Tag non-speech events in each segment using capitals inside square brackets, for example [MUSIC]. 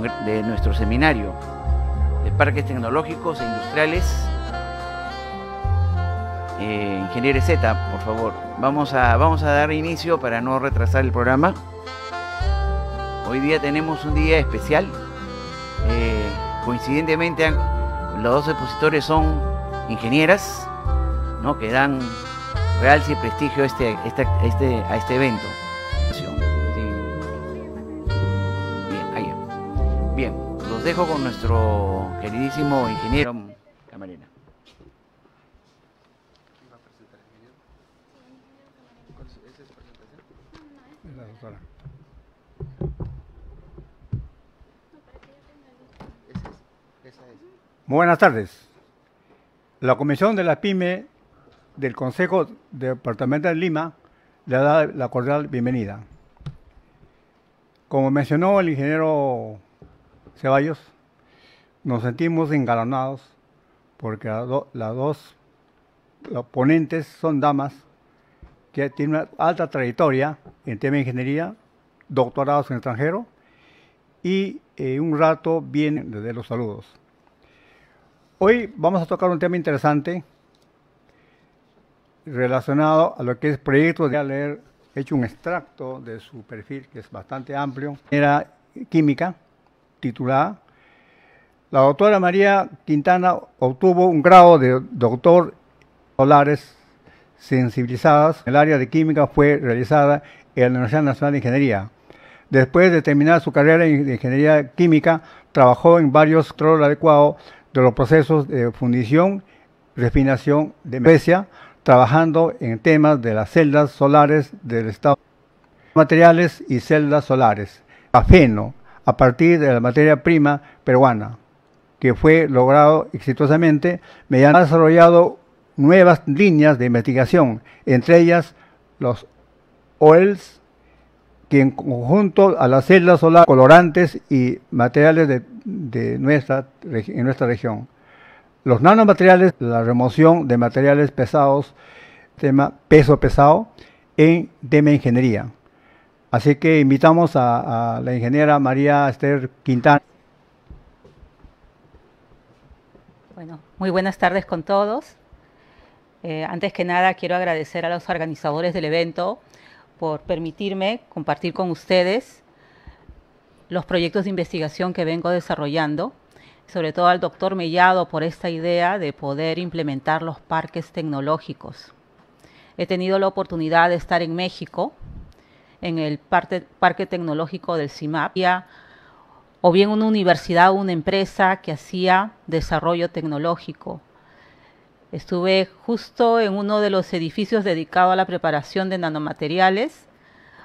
de nuestro seminario de parques tecnológicos e industriales. Eh, Ingeniero Z, por favor. Vamos a, vamos a dar inicio para no retrasar el programa. Hoy día tenemos un día especial. Eh, coincidentemente, los dos expositores son ingenieras, ¿no? que dan realce y prestigio a este, este, este, a este evento. Dejo con nuestro queridísimo ingeniero Camarena. Buenas tardes. La Comisión de la PYME del Consejo Departamental de Lima le da la cordial bienvenida. Como mencionó el ingeniero Ceballos, nos sentimos engalanados porque las dos ponentes son damas que tienen una alta trayectoria en tema de ingeniería, doctorados en extranjero y eh, un rato vienen desde los saludos. Hoy vamos a tocar un tema interesante relacionado a lo que es proyecto de leer, he hecho un extracto de su perfil que es bastante amplio. Era química, titulada. La doctora María Quintana obtuvo un grado de doctor solares sensibilizadas. El área de química fue realizada en la Universidad Nacional de Ingeniería. Después de terminar su carrera en ingeniería química, trabajó en varios controles adecuados de los procesos de fundición, refinación de especia, trabajando en temas de las celdas solares del estado materiales y celdas solares. Afeno, a partir de la materia prima peruana, que fue logrado exitosamente mediante ha desarrollado nuevas líneas de investigación, entre ellas los oils, que en conjunto a las celdas solares, colorantes y materiales de, nuestra, en nuestra región. Los nanomateriales, la remoción de materiales pesados, tema peso pesado, en tema ingeniería. Así que invitamos a, la ingeniera María Esther Quintana. Bueno, muy buenas tardes con todos. Eh, antes que nada, quiero agradecer a los organizadores del evento por permitirme compartir con ustedes los proyectos de investigación que vengo desarrollando, sobre todo al doctor Mellado por esta idea de poder implementar los parques tecnológicos. He tenido la oportunidad de estar en México en el Parque Tecnológico del CIMAP, o bien una universidad o una empresa que hacía desarrollo tecnológico. Estuve justo en uno de los edificios dedicados a la preparación de nanomateriales,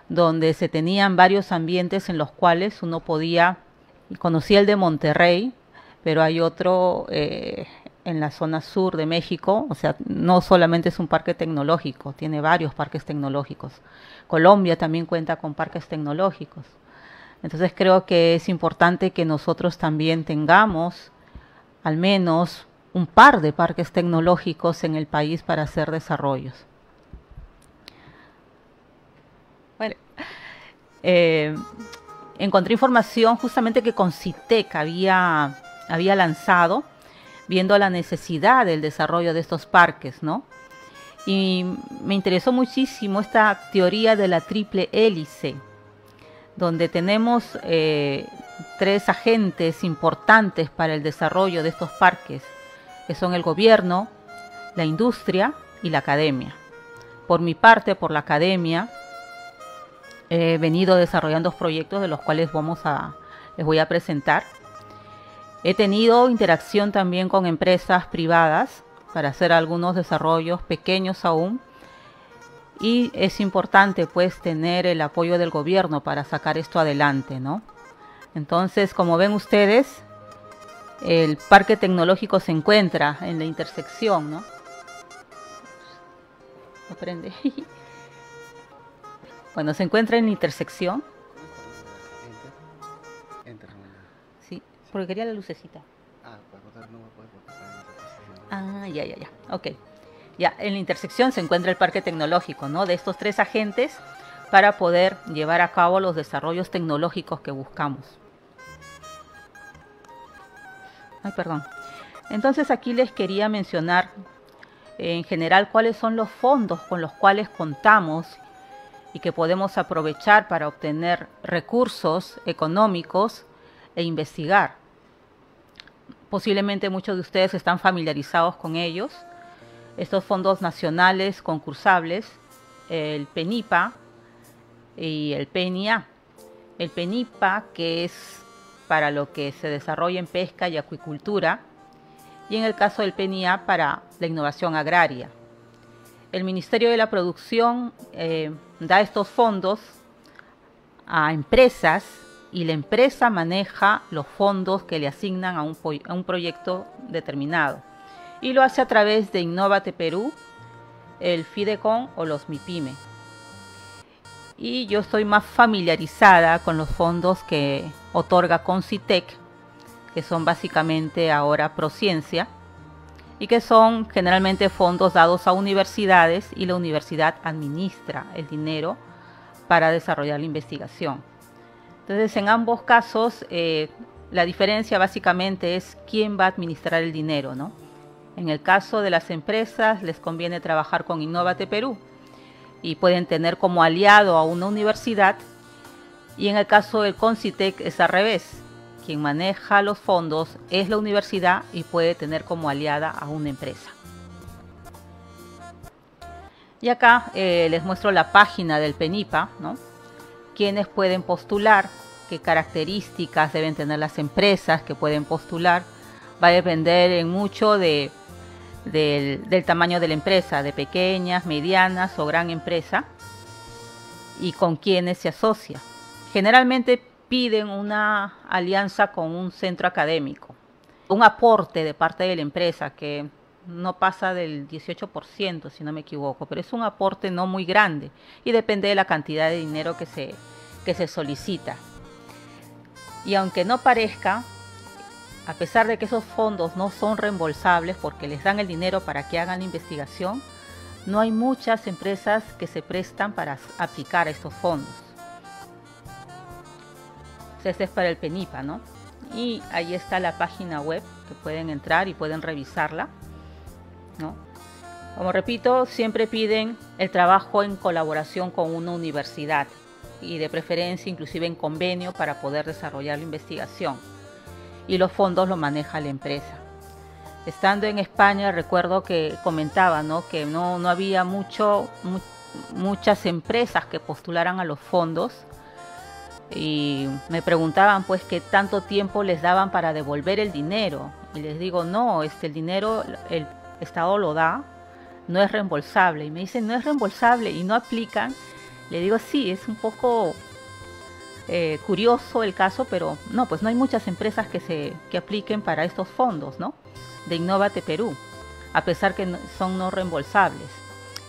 donde se tenían varios ambientes en los cuales uno podía, conocí el de Monterrey, pero hay otro eh, en la zona sur de México, o sea, no solamente es un parque tecnológico, tiene varios parques tecnológicos. Colombia también cuenta con parques tecnológicos. Entonces creo que es importante que nosotros también tengamos al menos un par de parques tecnológicos en el país para hacer desarrollos. Bueno, eh, encontré información justamente que Concitec había, había lanzado viendo la necesidad del desarrollo de estos parques, ¿no? Y me interesó muchísimo esta teoría de la triple hélice, donde tenemos eh, tres agentes importantes para el desarrollo de estos parques, que son el gobierno, la industria y la academia. Por mi parte, por la academia, he venido desarrollando proyectos de los cuales vamos a, les voy a presentar. He tenido interacción también con empresas privadas para hacer algunos desarrollos pequeños aún. Y es importante pues tener el apoyo del gobierno para sacar esto adelante, ¿no? Entonces, como ven ustedes, el parque tecnológico se encuentra en la intersección, ¿no? Aprende. [LAUGHS] bueno, se encuentra en la intersección porque quería la lucecita. Ah, ya, ya, ya. Ok. Ya, en la intersección se encuentra el parque tecnológico, ¿no? De estos tres agentes para poder llevar a cabo los desarrollos tecnológicos que buscamos. Ay, perdón. Entonces aquí les quería mencionar en general cuáles son los fondos con los cuales contamos y que podemos aprovechar para obtener recursos económicos e investigar. Posiblemente muchos de ustedes están familiarizados con ellos. Estos fondos nacionales concursables, el PENIPA y el PENIA. El PENIPA, que es para lo que se desarrolla en pesca y acuicultura, y en el caso del PNIA para la innovación agraria. El Ministerio de la Producción eh, da estos fondos a empresas y la empresa maneja los fondos que le asignan a un, a un proyecto determinado. Y lo hace a través de Innovate Perú, el Fidecon o los MIPYME. Y yo estoy más familiarizada con los fondos que otorga Concitec, que son básicamente ahora Prociencia, y que son generalmente fondos dados a universidades y la universidad administra el dinero para desarrollar la investigación. Entonces, en ambos casos, eh, la diferencia básicamente es quién va a administrar el dinero, ¿no? En el caso de las empresas, les conviene trabajar con Innovate Perú y pueden tener como aliado a una universidad. Y en el caso del Concitec es al revés quien maneja los fondos es la universidad y puede tener como aliada a una empresa. Y acá eh, les muestro la página del PENIPA, ¿no? Quienes pueden postular, qué características deben tener las empresas que pueden postular. Va a depender en mucho de, del, del tamaño de la empresa, de pequeñas, medianas o gran empresa, y con quienes se asocia. Generalmente piden una alianza con un centro académico, un aporte de parte de la empresa que no pasa del 18%, si no me equivoco, pero es un aporte no muy grande y depende de la cantidad de dinero que se, que se solicita. Y aunque no parezca, a pesar de que esos fondos no son reembolsables porque les dan el dinero para que hagan investigación, no hay muchas empresas que se prestan para aplicar estos fondos. Este es para el PENIPA, ¿no? Y ahí está la página web que pueden entrar y pueden revisarla, Como repito, siempre piden el trabajo en colaboración con una universidad y de preferencia inclusive en convenio para poder desarrollar la investigación. Y los fondos lo maneja la empresa. Estando en España recuerdo que comentaba que no, no había mucho, muchas empresas que postularan a los fondos y me preguntaban pues qué tanto tiempo les daban para devolver el dinero y les digo no este el dinero el estado lo da no es reembolsable. Y me dicen no es reembolsable y no aplican. Le digo sí es un poco eh, curioso el caso pero no pues no hay muchas empresas que se que apliquen para estos fondos no de Innovate Perú a pesar que son no reembolsables.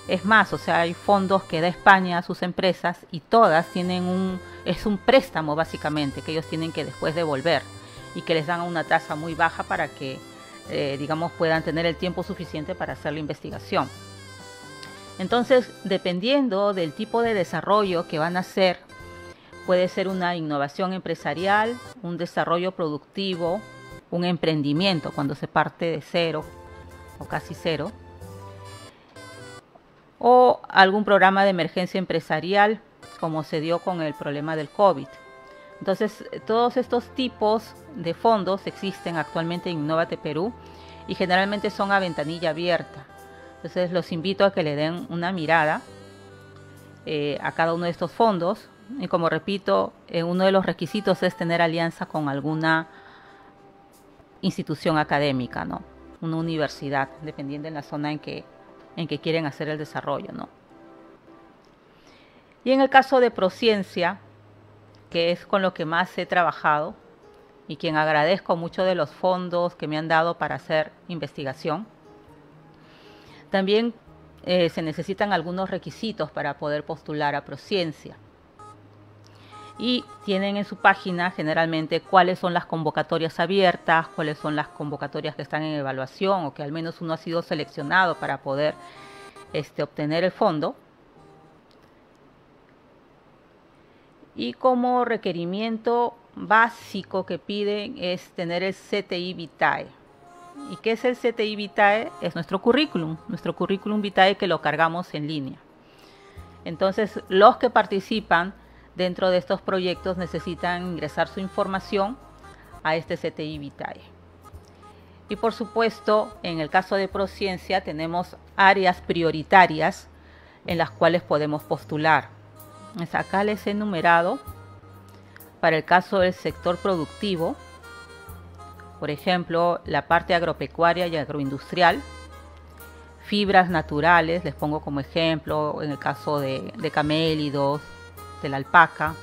Es más, o sea, hay fondos que da España a sus empresas y todas tienen un, es un préstamo básicamente que ellos tienen que después devolver y que les dan una tasa muy baja para que, eh, digamos, puedan tener el tiempo suficiente para hacer la investigación. Entonces, dependiendo del tipo de desarrollo que van a hacer, puede ser una innovación empresarial, un desarrollo productivo, un emprendimiento cuando se parte de cero o casi cero o algún programa de emergencia empresarial como se dio con el problema del COVID. Entonces, todos estos tipos de fondos existen actualmente en Innovate Perú y generalmente son a ventanilla abierta. Entonces, los invito a que le den una mirada eh, a cada uno de estos fondos. Y como repito, eh, uno de los requisitos es tener alianza con alguna institución académica, ¿no? Una universidad, dependiendo de la zona en que en que quieren hacer el desarrollo, ¿no? Y en el caso de Prociencia, que es con lo que más he trabajado y quien agradezco mucho de los fondos que me han dado para hacer investigación, también eh, se necesitan algunos requisitos para poder postular a Prociencia y tienen en su página generalmente cuáles son las convocatorias abiertas, cuáles son las convocatorias que están en evaluación o que al menos uno ha sido seleccionado para poder este, obtener el fondo. Y como requerimiento básico que piden es tener el CTI Vitae. ¿Y qué es el CTI Vitae? Es nuestro currículum, nuestro currículum Vitae que lo cargamos en línea. Entonces, los que participan dentro de estos proyectos necesitan ingresar su información a este CTI Vitae. Y por supuesto, en el caso de Prociencia tenemos áreas prioritarias en las cuales podemos postular. Acá les he enumerado para el caso del sector productivo, por ejemplo, la parte agropecuaria y agroindustrial, fibras naturales, les pongo como ejemplo en el caso de, camélidos, de la alpaca,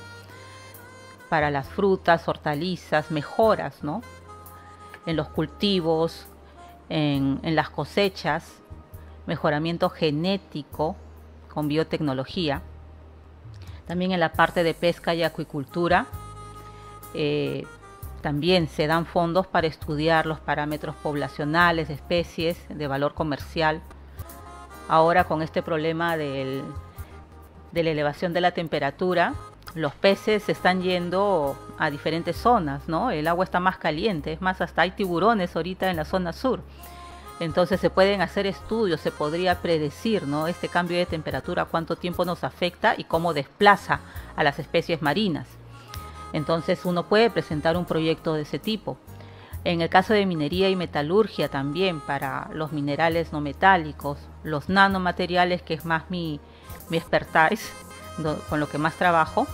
para las frutas, hortalizas, mejoras, ¿no? En los cultivos, en las cosechas, mejoramiento genético con biotecnología. También en la parte de pesca y acuicultura, eh, también se dan fondos para estudiar los parámetros poblacionales especies de valor comercial Ahora con este problema de la elevación de la temperatura, los peces se están yendo a diferentes zonas, ¿no? El agua está más caliente, es más, hasta hay tiburones ahorita en la zona sur. Entonces se pueden hacer estudios, se podría predecir, ¿no? Este cambio de temperatura, cuánto tiempo nos afecta y cómo desplaza a las especies marinas. Entonces uno puede presentar un proyecto de ese tipo. En el caso de minería y metalurgia también para los minerales no metálicos, los nanomateriales, que es más mi, mi expertise, con lo que más trabajo,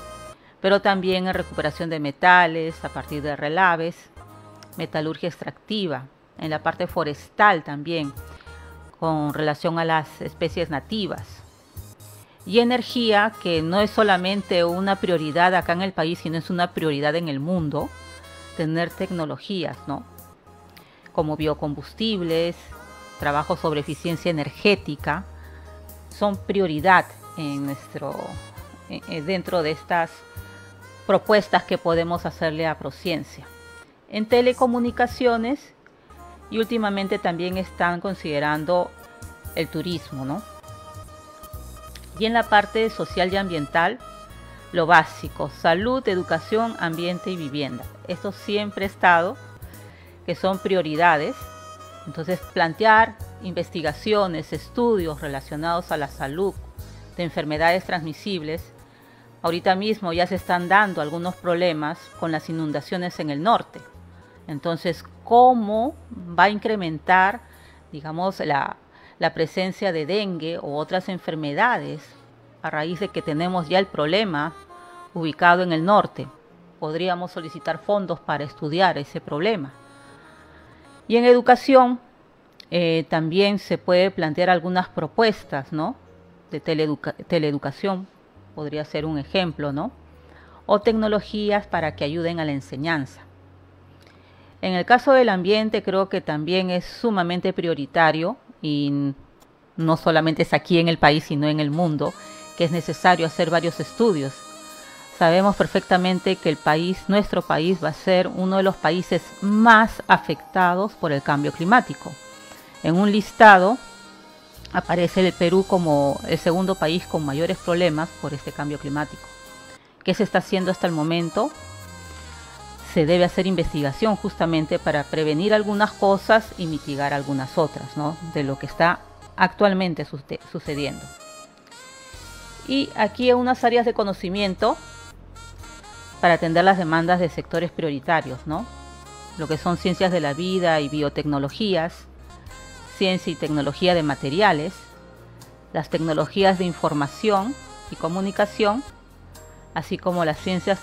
pero también en recuperación de metales a partir de relaves, metalurgia extractiva, en la parte forestal también, con relación a las especies nativas. Y energía, que no es solamente una prioridad acá en el país, sino es una prioridad en el mundo, tener tecnologías, ¿no? Como biocombustibles, trabajo sobre eficiencia energética, son prioridad en nuestro, dentro de estas propuestas que podemos hacerle a Prociencia. En telecomunicaciones y últimamente también están considerando el turismo, ¿no? Y en la parte social y ambiental, lo básico, salud, educación, ambiente y vivienda. Esto siempre ha estado, que son prioridades. Entonces, plantear investigaciones, estudios relacionados a la salud de enfermedades transmisibles. Ahorita mismo ya se están dando algunos problemas con las inundaciones en el norte. Entonces, ¿cómo va a incrementar, digamos, la, presencia de dengue o otras enfermedades a raíz de que tenemos ya el problema ubicado en el norte. Podríamos solicitar fondos para estudiar ese problema. Y en educación eh, también se puede plantear algunas propuestas, ¿no? De teleeducación, podría ser un ejemplo, ¿no? O tecnologías para que ayuden a la enseñanza. En el caso del ambiente creo que también es sumamente prioritario y no solamente es aquí en el país, sino en el mundo, que es necesario hacer varios estudios. Sabemos perfectamente que el país, nuestro país, va a ser uno de los países más afectados por el cambio climático. En un listado aparece el Perú como el segundo país con mayores problemas por este cambio climático. ¿Qué se está haciendo hasta el momento? Se debe hacer investigación justamente para prevenir algunas cosas y mitigar algunas otras, ¿no? De lo que está actualmente sucediendo. Y aquí unas áreas de conocimiento para atender las demandas de sectores prioritarios, ¿no? Lo que son ciencias de la vida y biotecnologías, ciencia y tecnología de materiales, las tecnologías de información y comunicación, así como las ciencias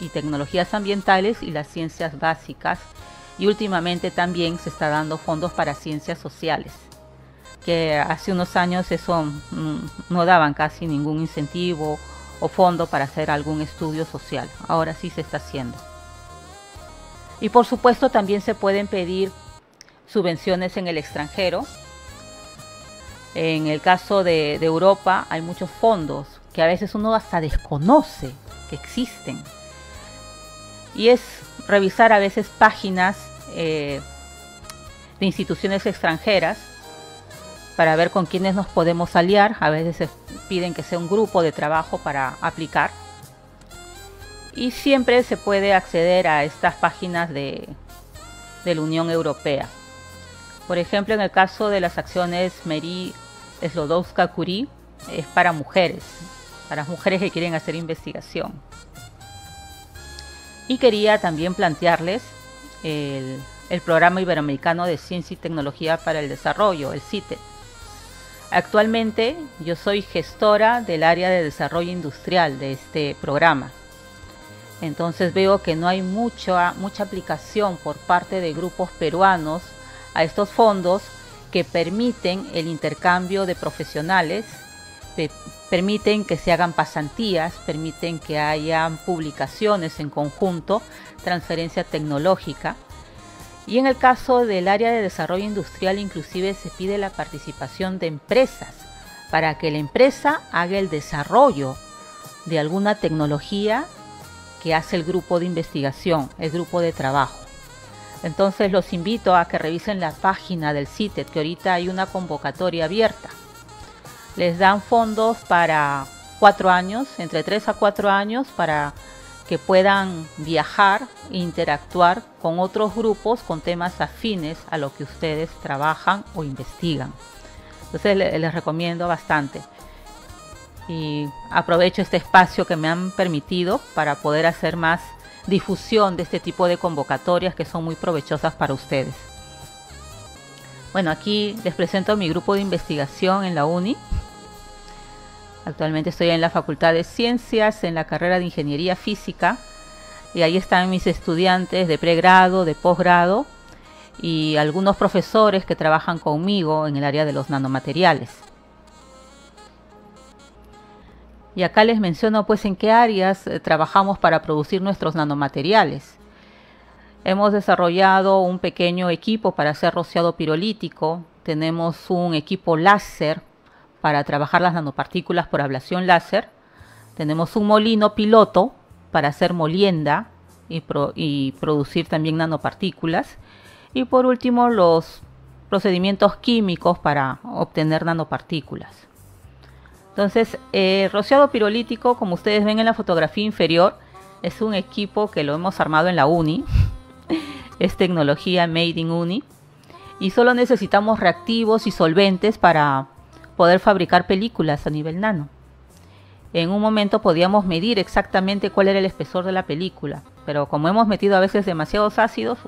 y tecnologías ambientales y las ciencias básicas. Y últimamente también se está dando fondos para ciencias sociales que hace unos años mm, no daban casi ningún incentivo o fondo para hacer algún estudio social. Ahora sí se está haciendo. Y por supuesto también se pueden pedir subvenciones en el extranjero. En el caso de, Europa hay muchos fondos que a veces uno hasta desconoce que existen. Y es revisar a veces páginas eh, de instituciones extranjeras para ver con quiénes nos podemos aliar. A veces se piden que sea un grupo de trabajo para aplicar. y siempre se puede acceder a estas páginas de, la Unión Europea. Por ejemplo, en el caso de las acciones Meri Slodowska Curie, es para mujeres, para mujeres que quieren hacer investigación. Y quería también plantearles el, el Programa Iberoamericano de Ciencia y Tecnología para el Desarrollo, el CITE. Actualmente yo soy gestora del área de desarrollo industrial de este programa. Entonces veo que no hay mucha, mucha aplicación por parte de grupos peruanos a estos fondos que permiten el intercambio de profesionales, permiten que se hagan pasantías, permiten que hayan publicaciones en conjunto, transferencia tecnológica. Y en el caso del área de desarrollo industrial inclusive se pide la participación de empresas para que la empresa haga el desarrollo de alguna tecnología que hace el grupo de investigación, el grupo de trabajo. Entonces los invito a que revisen la página del CITED, que ahorita hay una convocatoria abierta. Les dan fondos para cuatro años, entre tres a cuatro años, para que puedan viajar e interactuar con otros grupos con temas afines a lo que ustedes trabajan o investigan. Entonces les recomiendo bastante y aprovecho este espacio que me han permitido para poder hacer más difusión de este tipo de convocatorias que son muy provechosas para ustedes. Bueno, aquí les presento mi grupo de investigación en la UNI. Actualmente estoy en la Facultad de Ciencias, en la carrera de Ingeniería Física, y ahí están mis estudiantes de pregrado, de posgrado y algunos profesores que trabajan conmigo en el área de los nanomateriales. Y acá les menciono pues en qué áreas eh, trabajamos para producir nuestros nanomateriales. Hemos desarrollado un pequeño equipo para hacer rociado pirolítico, tenemos un equipo láser para trabajar las nanopartículas por ablación láser, tenemos un molino piloto para hacer molienda y, producir también nanopartículas, y por último los procedimientos químicos para obtener nanopartículas. Entonces, el rociado pirolítico, como ustedes ven en la fotografía inferior, es un equipo que lo hemos armado en la Uni. [LAUGHS] es tecnología Made in Uni. Y solo necesitamos reactivos y solventes para poder fabricar películas a nivel nano. En un momento podíamos medir exactamente cuál era el espesor de la película, pero como hemos metido a veces demasiados ácidos,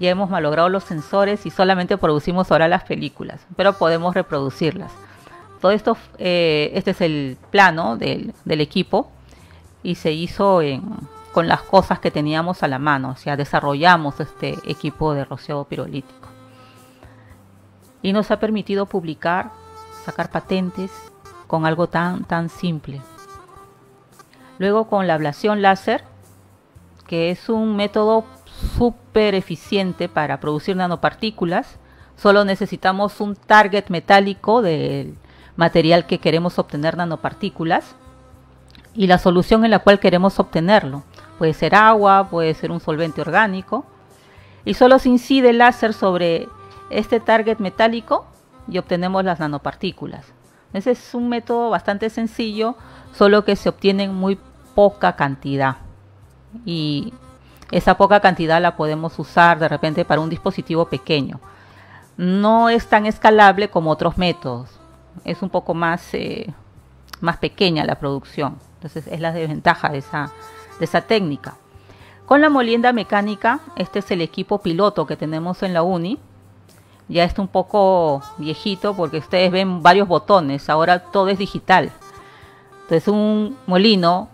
ya hemos malogrado los sensores y solamente producimos ahora las películas, pero podemos reproducirlas. Todo esto, eh, este es el plano del, equipo y se hizo con las cosas que teníamos a la mano, o sea, desarrollamos este equipo de rociado pirolítico. Y nos ha permitido publicar, sacar patentes con algo tan, tan simple. Luego con la ablación láser, que es un método súper eficiente para producir nanopartículas, solo necesitamos un target metálico del material que queremos obtener nanopartículas y la solución en la cual queremos obtenerlo. Puede ser agua, puede ser un solvente orgánico y solo se incide el láser sobre este target metálico y obtenemos las nanopartículas. Ese es un método bastante sencillo, solo que se obtiene en muy poca cantidad. Y esa poca cantidad la podemos usar de repente para un dispositivo pequeño. No es tan escalable como otros métodos es un poco más, eh, más pequeña la producción. Entonces es la desventaja de esa, de esa técnica. Con la molienda mecánica, este es el equipo piloto que tenemos en la Uni. Ya está un poco viejito porque ustedes ven varios botones, ahora todo es digital. Entonces un molino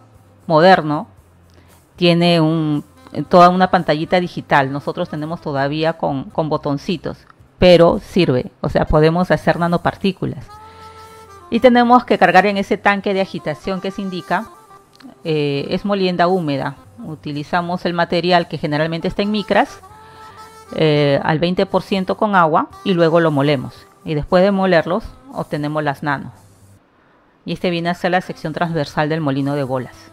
moderno tiene toda una pantallita digital. Nosotros tenemos todavía con, con botoncitos, pero sirve. O sea, podemos hacer nanopartículas y tenemos que cargar en ese tanque de agitación que se indica eh, es molienda húmeda utilizamos el material que generalmente está en micras eh, al 20% con agua y luego lo molemos. Y después de molerlos obtenemos las nanos y este viene a ser la sección transversal del molino de bolas.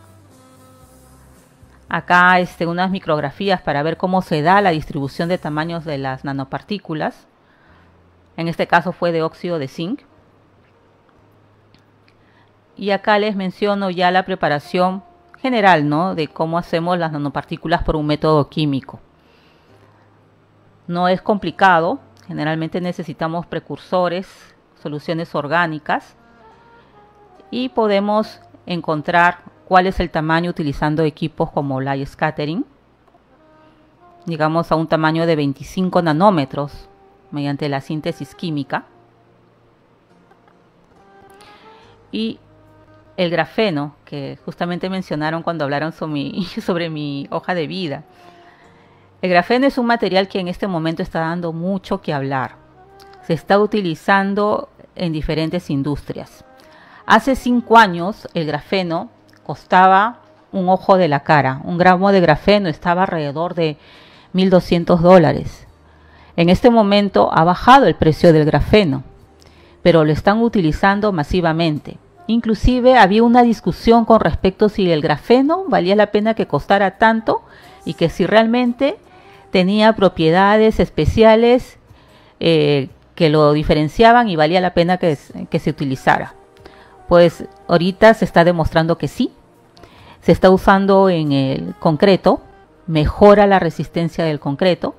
Acá este, unas micrografías para ver cómo se da la distribución de tamaños de las nanopartículas. En este caso fue de óxido de zinc. Y acá les menciono ya la preparación general, ¿no? De cómo hacemos las nanopartículas por un método químico. No es complicado, generalmente necesitamos precursores, soluciones orgánicas y podemos encontrar cuál es el tamaño utilizando equipos como Light Scattering, digamos a un tamaño de 25 nanómetros mediante la síntesis química. Y el grafeno, que justamente mencionaron cuando hablaron sobre mi, [LAUGHS] sobre mi hoja de vida. El grafeno es un material que en este momento está dando mucho que hablar. Se está utilizando en diferentes industrias. Hace cinco años el grafeno costaba un ojo de la cara. Un gramo de grafeno estaba alrededor de 1.200 dólares. En este momento ha bajado el precio del grafeno, pero lo están utilizando masivamente. Inclusive había una discusión con respecto si el grafeno valía la pena que costara tanto y que si realmente tenía propiedades especiales eh, que lo diferenciaban y valía la pena que, que se utilizara. Pues ahorita se está demostrando que sí. Se está usando en el concreto, mejora la resistencia del concreto.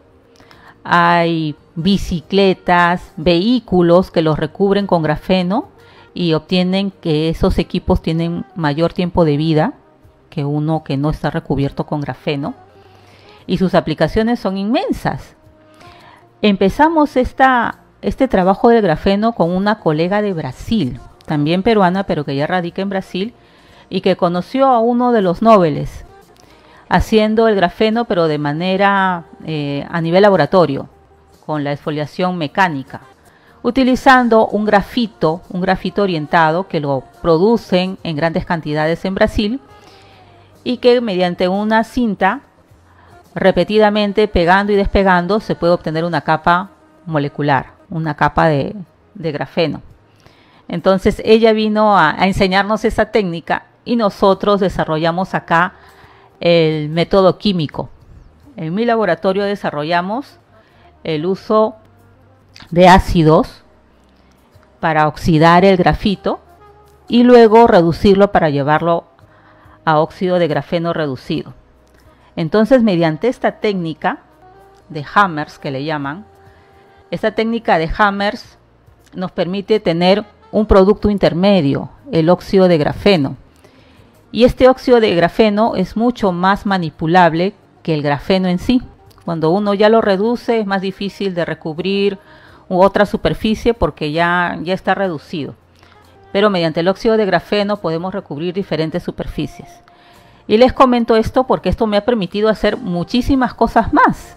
Hay bicicletas, vehículos que los recubren con grafeno y obtienen que esos equipos tienen mayor tiempo de vida que uno que no está recubierto con grafeno y sus aplicaciones son inmensas. Empezamos esta, este trabajo del grafeno con una colega de Brasil, también peruana, pero que ya radica en Brasil, y que conoció a uno de los nobles haciendo el grafeno, pero de manera eh, a nivel laboratorio, con la exfoliación mecánica utilizando un grafito, un grafito orientado que lo producen en grandes cantidades en Brasil y que mediante una cinta repetidamente pegando y despegando se puede obtener una capa molecular, una capa de, grafeno. Entonces ella vino a, a enseñarnos esa técnica y nosotros desarrollamos acá el método químico. En mi laboratorio desarrollamos el uso de ácidos para oxidar el grafito y luego reducirlo para llevarlo a óxido de grafeno reducido. Entonces, mediante esta técnica de hammers que le llaman, esta técnica de hammers nos permite tener un producto intermedio, el óxido de grafeno. Y este óxido de grafeno es mucho más manipulable que el grafeno en sí. Cuando uno ya lo reduce es más difícil de recubrir otra superficie porque ya, ya está reducido. Pero mediante el óxido de grafeno podemos recubrir diferentes superficies. Y les comento esto porque esto me ha permitido hacer muchísimas cosas más.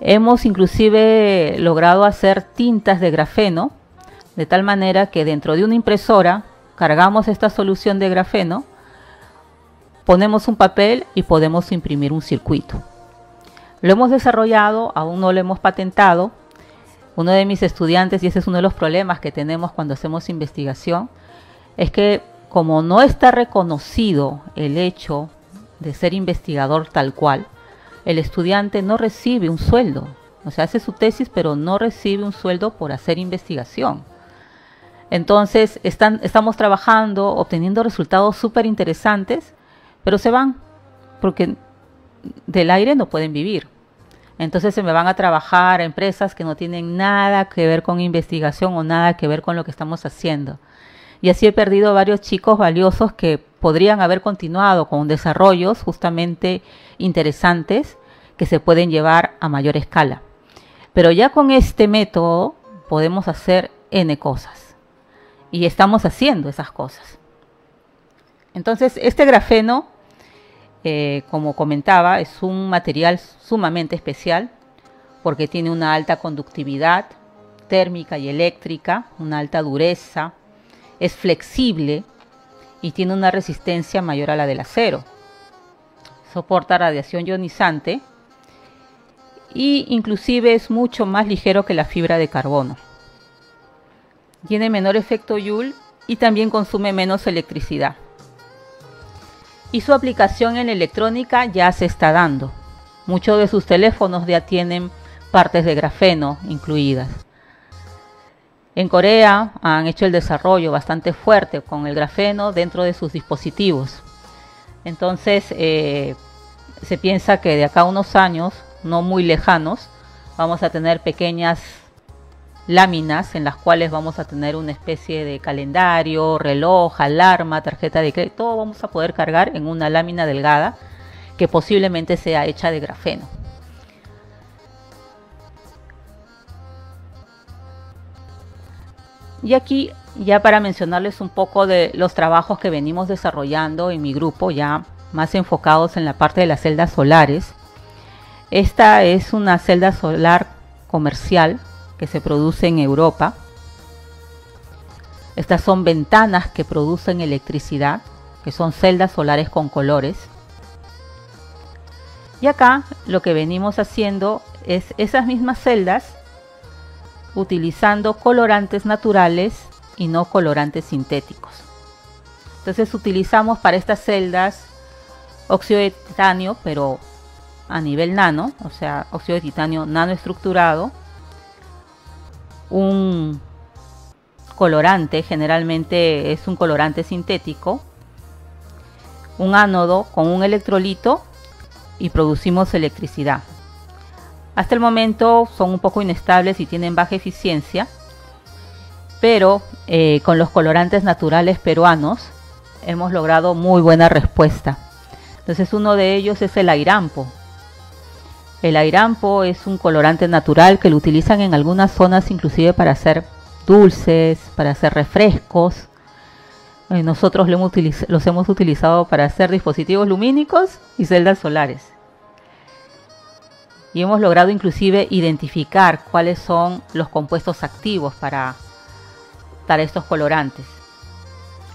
Hemos inclusive logrado hacer tintas de grafeno, de tal manera que dentro de una impresora cargamos esta solución de grafeno, ponemos un papel y podemos imprimir un circuito. Lo hemos desarrollado, aún no lo hemos patentado, uno de mis estudiantes, y ese es uno de los problemas que tenemos cuando hacemos investigación, es que como no está reconocido el hecho de ser investigador tal cual, el estudiante no recibe un sueldo. O sea, hace su tesis, pero no recibe un sueldo por hacer investigación. Entonces, están, estamos trabajando, obteniendo resultados súper interesantes, pero se van, porque del aire no pueden vivir. Entonces se me van a trabajar empresas que no tienen nada que ver con investigación o nada que ver con lo que estamos haciendo. Y así he perdido varios chicos valiosos que podrían haber continuado con desarrollos justamente interesantes que se pueden llevar a mayor escala. Pero ya con este método podemos hacer N cosas. Y estamos haciendo esas cosas. Entonces, este grafeno eh, como comentaba, es un material sumamente especial porque tiene una alta conductividad térmica y eléctrica, una alta dureza, es flexible y tiene una resistencia mayor a la del acero. Soporta radiación ionizante y inclusive es mucho más ligero que la fibra de carbono. Tiene menor efecto Joule y también consume menos electricidad y su aplicación en electrónica ya se está dando. Muchos de sus teléfonos ya tienen partes de grafeno incluidas. En Corea han hecho el desarrollo bastante fuerte con el grafeno dentro de sus dispositivos. Entonces, eh, se piensa que de acá a unos años, no muy lejanos, vamos a tener pequeñas láminas en las cuales vamos a tener una especie de calendario, reloj, alarma, tarjeta de crédito, todo vamos a poder cargar en una lámina delgada que posiblemente sea hecha de grafeno. Y aquí ya para mencionarles un poco de los trabajos que venimos desarrollando en mi grupo, ya más enfocados en la parte de las celdas solares. Esta es una celda solar comercial que se produce en Europa. Estas son ventanas que producen electricidad, que son celdas solares con colores. Y acá lo que venimos haciendo es esas mismas celdas utilizando colorantes naturales y no colorantes sintéticos. Entonces utilizamos para estas celdas óxido de titanio, pero a nivel nano, o sea, óxido de titanio nanoestructurado, un colorante, generalmente es un colorante sintético, un ánodo con un electrolito y producimos electricidad. Hasta el momento son un poco inestables y tienen baja eficiencia, pero eh, con los colorantes naturales peruanos hemos logrado muy buena respuesta. Entonces uno de ellos es el airampo. El airampo es un colorante natural que lo utilizan en algunas zonas inclusive para hacer dulces, para hacer refrescos. Eh, nosotros los hemos utilizado para hacer dispositivos lumínicos y celdas solares y hemos logrado inclusive identificar cuáles son los compuestos activos para, para estos colorantes.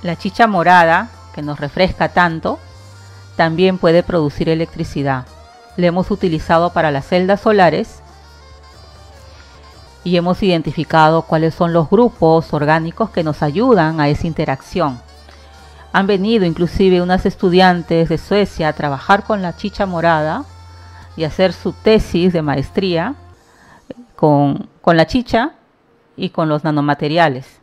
La chicha morada, que nos refresca tanto, también puede producir electricidad. La hemos utilizado para las celdas solares y hemos identificado cuáles son los grupos orgánicos que nos ayudan a esa interacción. Han venido inclusive unas estudiantes de Suecia a trabajar con la chicha morada y hacer su tesis de maestría con, la chicha y con los nanomateriales.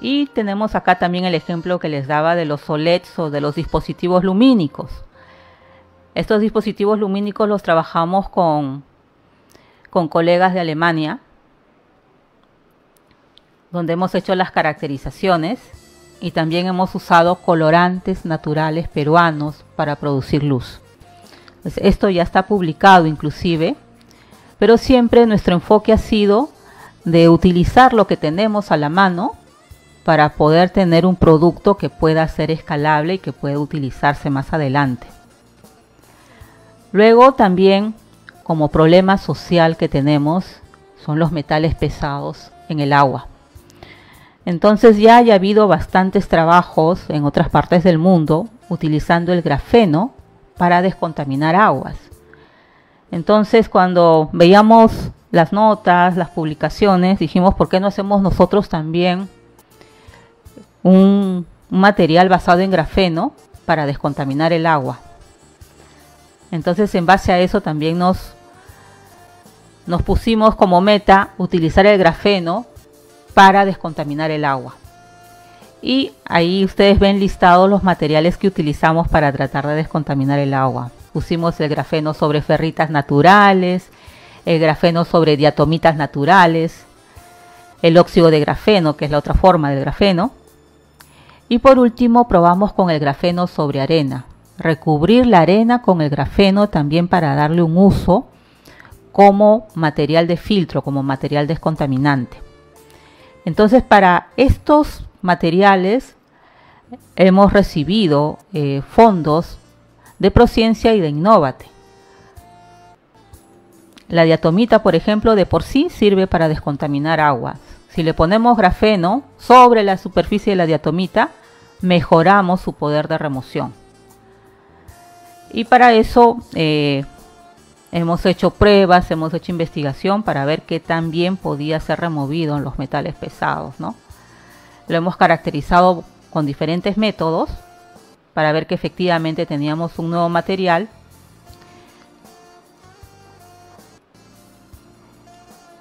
Y tenemos acá también el ejemplo que les daba de los OLEDs o de los dispositivos lumínicos. Estos dispositivos lumínicos los trabajamos con, con colegas de Alemania, donde hemos hecho las caracterizaciones y también hemos usado colorantes naturales peruanos para producir luz. Pues esto ya está publicado inclusive, pero siempre nuestro enfoque ha sido de utilizar lo que tenemos a la mano para poder tener un producto que pueda ser escalable y que pueda utilizarse más adelante. Luego también como problema social que tenemos son los metales pesados en el agua. Entonces ya haya habido bastantes trabajos en otras partes del mundo utilizando el grafeno para descontaminar aguas. Entonces cuando veíamos las notas, las publicaciones, dijimos, ¿por qué no hacemos nosotros también un, material basado en grafeno para descontaminar el agua? Entonces en base a eso también nos, nos pusimos como meta utilizar el grafeno para descontaminar el agua. Y ahí ustedes ven listados los materiales que utilizamos para tratar de descontaminar el agua. Pusimos el grafeno sobre ferritas naturales, el grafeno sobre diatomitas naturales, el óxido de grafeno, que es la otra forma del grafeno. Y por último probamos con el grafeno sobre arena. Recubrir la arena con el grafeno también para darle un uso como material de filtro, como material descontaminante. Entonces, para estos materiales hemos recibido eh, fondos de Prociencia y de Innovate. La diatomita, por ejemplo, de por sí sirve para descontaminar aguas. Si le ponemos grafeno sobre la superficie de la diatomita, mejoramos su poder de remoción. Y para eso eh, Hemos hecho pruebas, hemos hecho investigación para ver qué tan bien podía ser removido en los metales pesados, ¿no? Lo hemos caracterizado con diferentes métodos para ver que efectivamente teníamos un nuevo material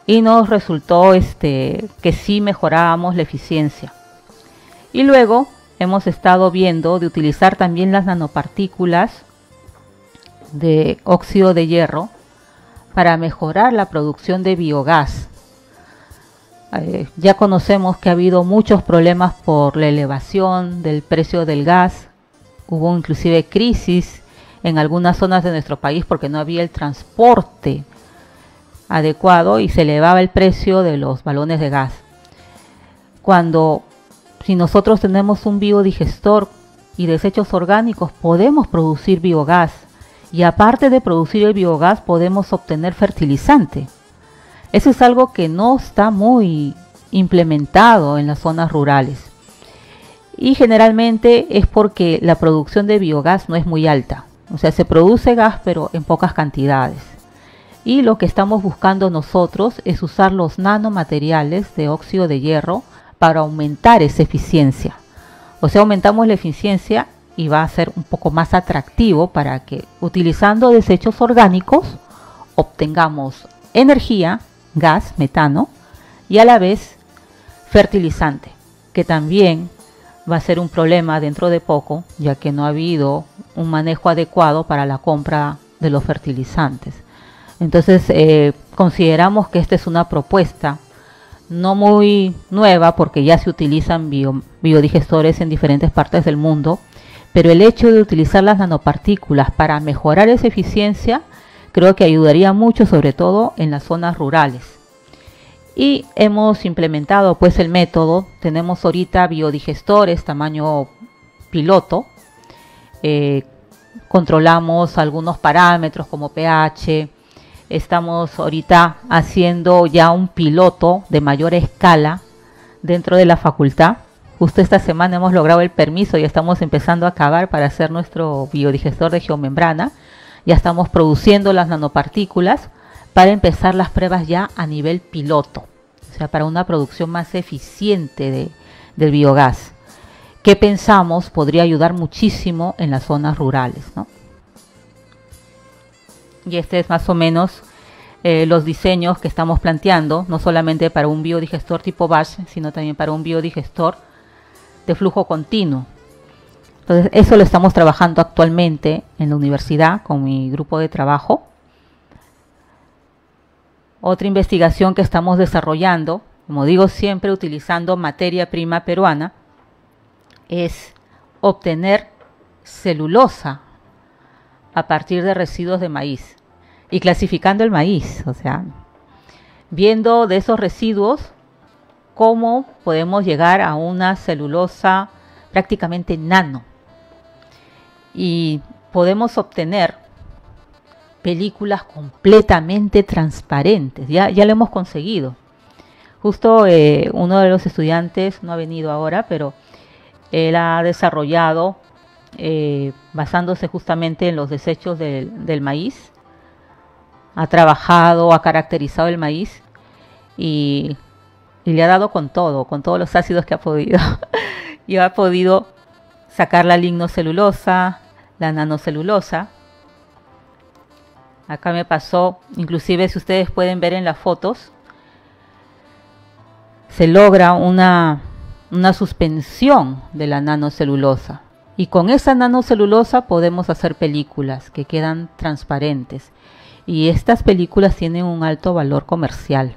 y nos resultó este, que sí mejorábamos la eficiencia. Y luego hemos estado viendo de utilizar también las nanopartículas de óxido de hierro para mejorar la producción de biogás. Eh, ya conocemos que ha habido muchos problemas por la elevación del precio del gas. Hubo inclusive crisis en algunas zonas de nuestro país porque no había el transporte adecuado y se elevaba el precio de los balones de gas. Cuando si nosotros tenemos un biodigestor y desechos orgánicos, podemos producir biogás. Y aparte de producir el biogás, podemos obtener fertilizante. Eso es algo que no está muy implementado en las zonas rurales. Y generalmente es porque la producción de biogás no es muy alta. O sea, se produce gas pero en pocas cantidades. Y lo que estamos buscando nosotros es usar los nanomateriales de óxido de hierro para aumentar esa eficiencia. O sea, aumentamos la eficiencia y va a ser un poco más atractivo para que utilizando desechos orgánicos obtengamos energía, gas, metano y a la vez fertilizante, que también va a ser un problema dentro de poco, ya que no ha habido un manejo adecuado para la compra de los fertilizantes. Entonces, eh, consideramos que esta es una propuesta no muy nueva porque ya se utilizan biodigestores en diferentes partes del mundo, pero el hecho de utilizar las nanopartículas para mejorar esa eficiencia creo que ayudaría mucho, sobre todo en las zonas rurales. Y hemos implementado pues el método, tenemos ahorita biodigestores tamaño piloto, eh, controlamos algunos parámetros como pH, Estamos ahorita haciendo ya un piloto de mayor escala dentro de la facultad. Justo esta semana hemos logrado el permiso y estamos empezando a acabar para hacer nuestro biodigestor de geomembrana. Ya estamos produciendo las nanopartículas para empezar las pruebas ya a nivel piloto, o sea, para una producción más eficiente de, del biogás, que pensamos podría ayudar muchísimo en las zonas rurales. ¿no? y este es más o menos eh, los diseños que estamos planteando, no solamente para un biodigestor tipo BASH, sino también para un biodigestor de flujo continuo. Entonces, eso lo estamos trabajando actualmente en la universidad con mi grupo de trabajo. Otra investigación que estamos desarrollando, como digo siempre utilizando materia prima peruana, es obtener celulosa a partir de residuos de maíz y clasificando el maíz, o sea, viendo de esos residuos cómo podemos llegar a una celulosa prácticamente nano y podemos obtener películas completamente transparentes, ya, ya lo hemos conseguido. Justo eh, uno de los estudiantes, no ha venido ahora, pero él ha desarrollado, eh, basándose justamente en los desechos del maíz, ha trabajado, ha caracterizado el maíz y, le ha dado con todo, con todos los ácidos que ha podido. [LAUGHS] y ha podido sacar la lignocelulosa, la nanocelulosa. Acá me pasó, inclusive si ustedes pueden ver en las fotos, se logra una, una suspensión de la nanocelulosa. Y con esa nanocelulosa podemos hacer películas que quedan transparentes y estas películas tienen un alto valor comercial.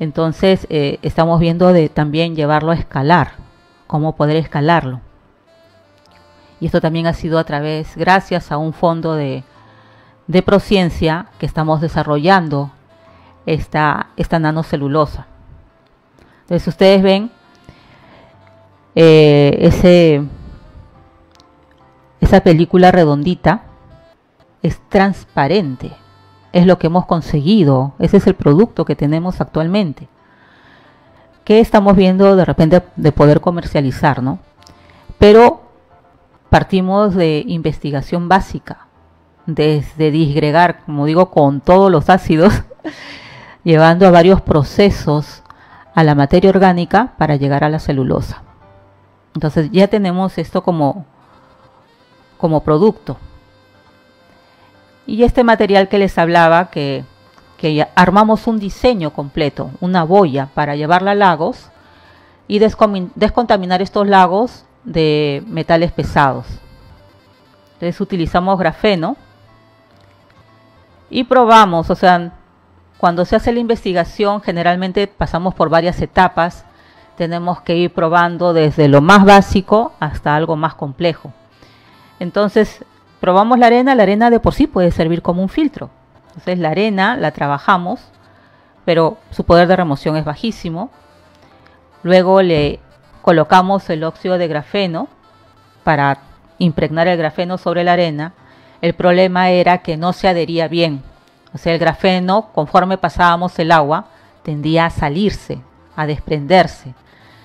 Entonces eh, estamos viendo de también llevarlo a escalar, cómo poder escalarlo. Y esto también ha sido a través, gracias a un fondo de, de Prociencia que estamos desarrollando esta, esta nanocelulosa. Entonces ustedes ven eh, ese, esa película redondita es transparente. Es lo que hemos conseguido. Ese es el producto que tenemos actualmente. Que estamos viendo de repente de poder comercializar, ¿no? Pero partimos de investigación básica, desde disgregar, como digo, con todos los ácidos, [LAUGHS] llevando a varios procesos a la materia orgánica para llegar a la celulosa. Entonces ya tenemos esto como, como producto. Y este material que les hablaba, que, armamos un diseño completo, una boya para llevarla a lagos y descontaminar estos lagos de metales pesados. Entonces utilizamos grafeno y probamos, o sea, cuando se hace la investigación generalmente pasamos por varias etapas, tenemos que ir probando desde lo más básico hasta algo más complejo. Entonces, probamos la arena, la arena de por sí puede servir como un filtro. Entonces la arena la trabajamos, pero su poder de remoción es bajísimo. Luego le colocamos el óxido de grafeno para impregnar el grafeno sobre la arena. El problema era que no se adhería bien. O sea, el grafeno, conforme pasábamos el agua, tendía a salirse, a desprenderse.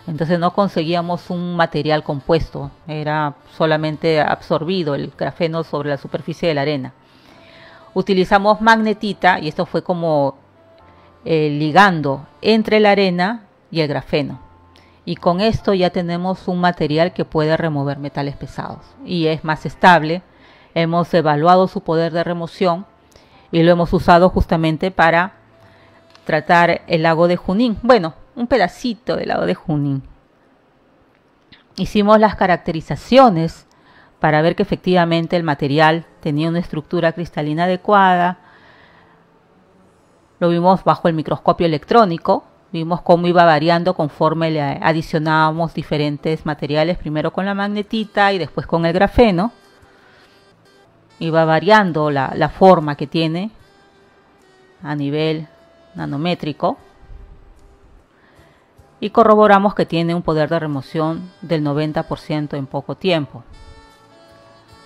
Entonces no conseguíamos un material compuesto, era solamente absorbido el grafeno sobre la superficie de la arena. Utilizamos magnetita y esto fue como eh, ligando entre la arena y el grafeno. Y con esto ya tenemos un material que puede remover metales pesados y es más estable. Hemos evaluado su poder de remoción y lo hemos usado justamente para tratar el lago de Junín. Bueno, un pedacito del lago de Junín. Hicimos las caracterizaciones para ver que efectivamente el material tenía una estructura cristalina adecuada. Lo vimos bajo el microscopio electrónico, vimos cómo iba variando conforme le adicionábamos diferentes materiales, primero con la magnetita y después con el grafeno. Iba variando la, la forma que tiene a nivel nanométrico y corroboramos que tiene un poder de remoción del 90% en poco tiempo.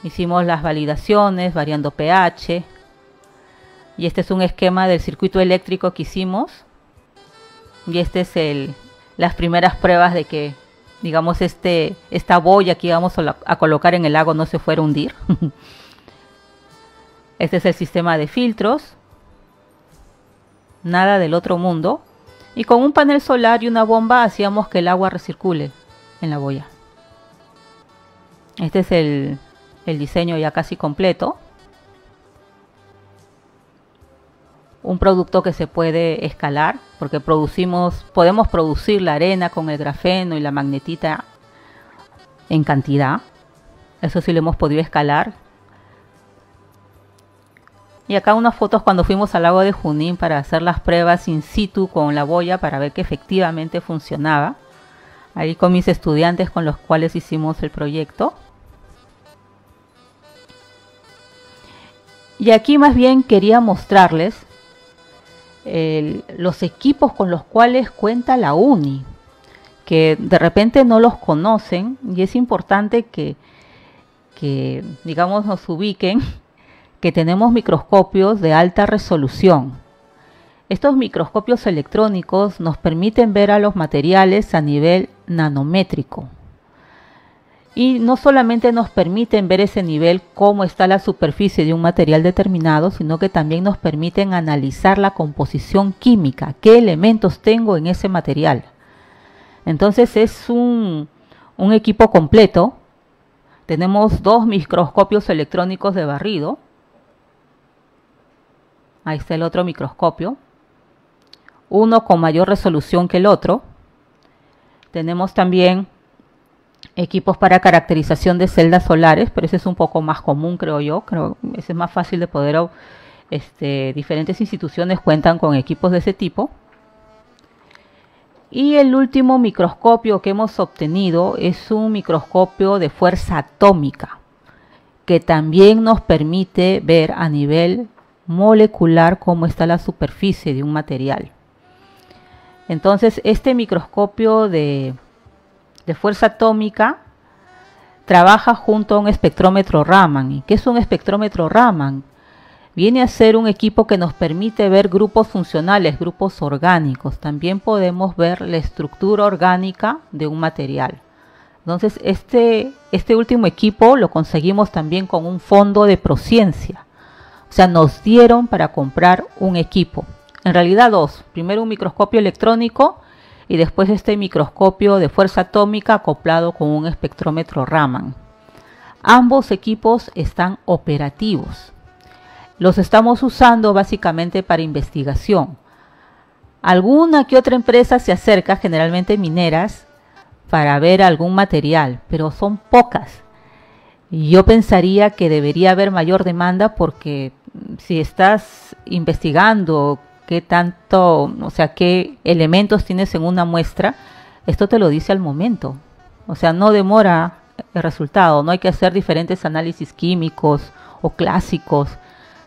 Hicimos las validaciones variando pH y este es un esquema del circuito eléctrico que hicimos y este es el, las primeras pruebas de que digamos este esta boya que íbamos a, a colocar en el lago no se fuera a hundir. [LAUGHS] este es el sistema de filtros. Nada del otro mundo. Y con un panel solar y una bomba hacíamos que el agua recircule en la boya. Este es el, diseño ya casi completo. Un producto que se puede escalar porque producimos, podemos producir la arena con el grafeno y la magnetita en cantidad. Eso sí lo hemos podido escalar y acá unas fotos cuando fuimos al lago de Junín para hacer las pruebas in situ con la boya para ver que efectivamente funcionaba. Ahí con mis estudiantes con los cuales hicimos el proyecto. Y aquí más bien quería mostrarles los equipos con los cuales cuenta la UNI, que de repente no los conocen y es importante que, que digamos, nos ubiquen que tenemos microscopios de alta resolución. Estos microscopios electrónicos nos permiten ver a los materiales a nivel nanométrico. Y no solamente nos permiten ver ese nivel, cómo está la superficie de un material determinado, sino que también nos permiten analizar la composición química, qué elementos tengo en ese material. Entonces es un, un equipo completo. Tenemos dos microscopios electrónicos de barrido, Ahí está el otro microscopio. Uno con mayor resolución que el otro. Tenemos también equipos para caracterización de celdas solares, pero ese es un poco más común, creo yo. Creo ese es más fácil de poder. Este, diferentes instituciones cuentan con equipos de ese tipo. Y el último microscopio que hemos obtenido es un microscopio de fuerza atómica, que también nos permite ver a nivel molecular cómo está la superficie de un material. Entonces, este microscopio de, fuerza atómica trabaja junto a un espectrómetro Raman. ¿Y qué es un espectrómetro Raman? Viene a ser un equipo que nos permite ver grupos funcionales, grupos orgánicos. También podemos ver la estructura orgánica de un material. Entonces, este, este último equipo lo conseguimos también con un fondo de prociencia. O sea, nos dieron para comprar un equipo. En realidad dos. Primero un microscopio electrónico y después este microscopio de fuerza atómica acoplado con un espectrómetro Raman. Ambos equipos están operativos. Los estamos usando básicamente para investigación. Alguna que otra empresa se acerca, generalmente mineras, para ver algún material, pero son pocas. Yo pensaría que debería haber mayor demanda porque si estás investigando qué tanto, o sea, qué elementos tienes en una muestra, esto te lo dice al momento. O sea, no demora el resultado, no hay que hacer diferentes análisis químicos o clásicos,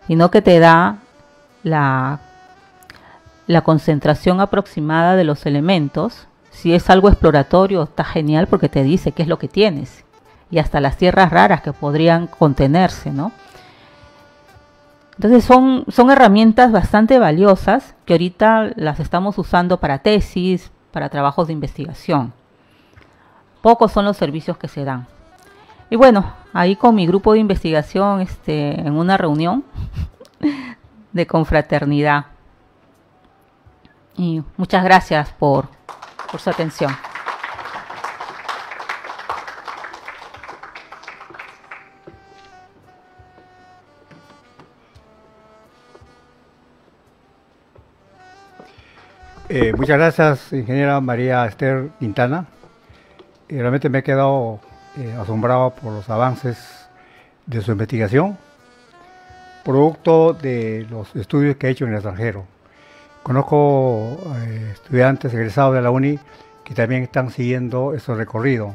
sino que te da la, la concentración aproximada de los elementos. Si es algo exploratorio, está genial porque te dice qué es lo que tienes y hasta las tierras raras que podrían contenerse, ¿no? Entonces son, son herramientas bastante valiosas que ahorita las estamos usando para tesis, para trabajos de investigación. Pocos son los servicios que se dan. Y bueno, ahí con mi grupo de investigación, este, en una reunión [LAUGHS] de confraternidad. Y muchas gracias por, por su atención. Eh, muchas gracias, ingeniera María Esther Quintana. Y realmente me he quedado eh, asombrado por los avances de su investigación, producto de los estudios que ha hecho en el extranjero. Conozco eh, estudiantes egresados de la UNI que también están siguiendo ese recorrido.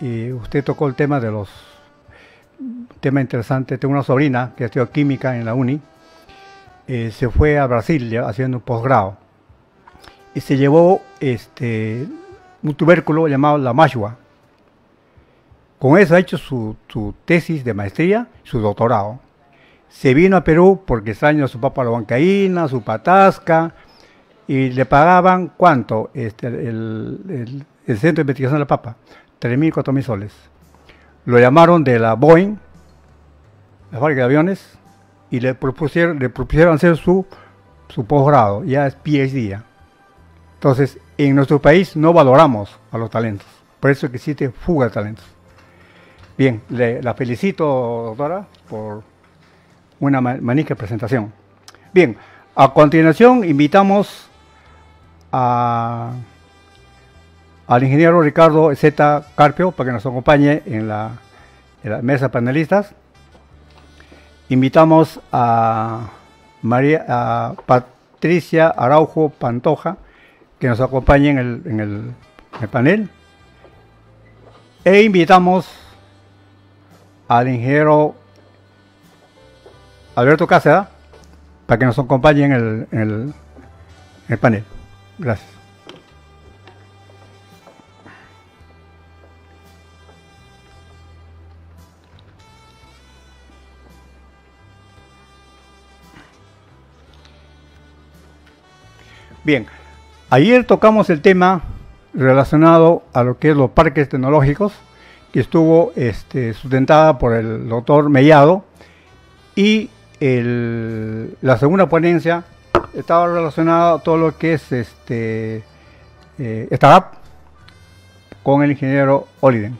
Y usted tocó el tema de los tema interesante. Tengo una sobrina que estudió química en la UNI. se fue a Brasil haciendo un posgrado y se llevó este, un tubérculo llamado la mashua. Con eso ha hecho su, tesis de maestría, su doctorado. Se vino a Perú porque extraño a su papá la bancaína, su patasca, y le pagaban cuánto este, el, centro de investigación de la papa, 3.000, 4.000 soles. Lo llamaron de la Boeing, la fábrica de aviones, y le propusieron, le propusieron hacer su, su posgrado, ya es PhD. Entonces, en nuestro país no valoramos a los talentos. Por eso existe fuga de talentos. Bien, la felicito, doctora, por una magnífica presentación. Bien, a continuación invitamos al ingeniero Ricardo Z. Carpio para que nos acompañe en la, en la mesa panelistas. Invitamos a, María, a Patricia Araujo Pantoja, que nos acompañe en el, panel. E invitamos al ingeniero Alberto Cáceres para que nos acompañe en el, en el panel. Gracias. Bien, Ayer tocamos el tema relacionado a lo que es los parques tecnológicos, que estuvo este, sustentada por el doctor Mellado, y la segunda ponencia estaba relacionada a todo lo que es este, eh, con el ingeniero Oliden.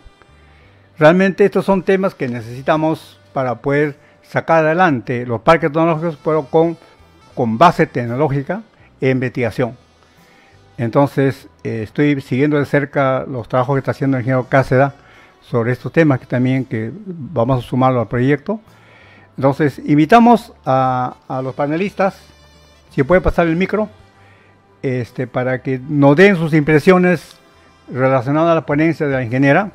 Realmente estos son temas que necesitamos para poder sacar adelante los parques tecnológicos, pero con base tecnológica e investigación. Entonces, eh, estoy siguiendo de cerca los trabajos que está haciendo el ingeniero Cáceda sobre estos temas que también que vamos a sumarlo al proyecto. Entonces, invitamos a, los panelistas, si puede pasar el micro, este, para que nos den sus impresiones relacionadas a la ponencia de la ingeniera.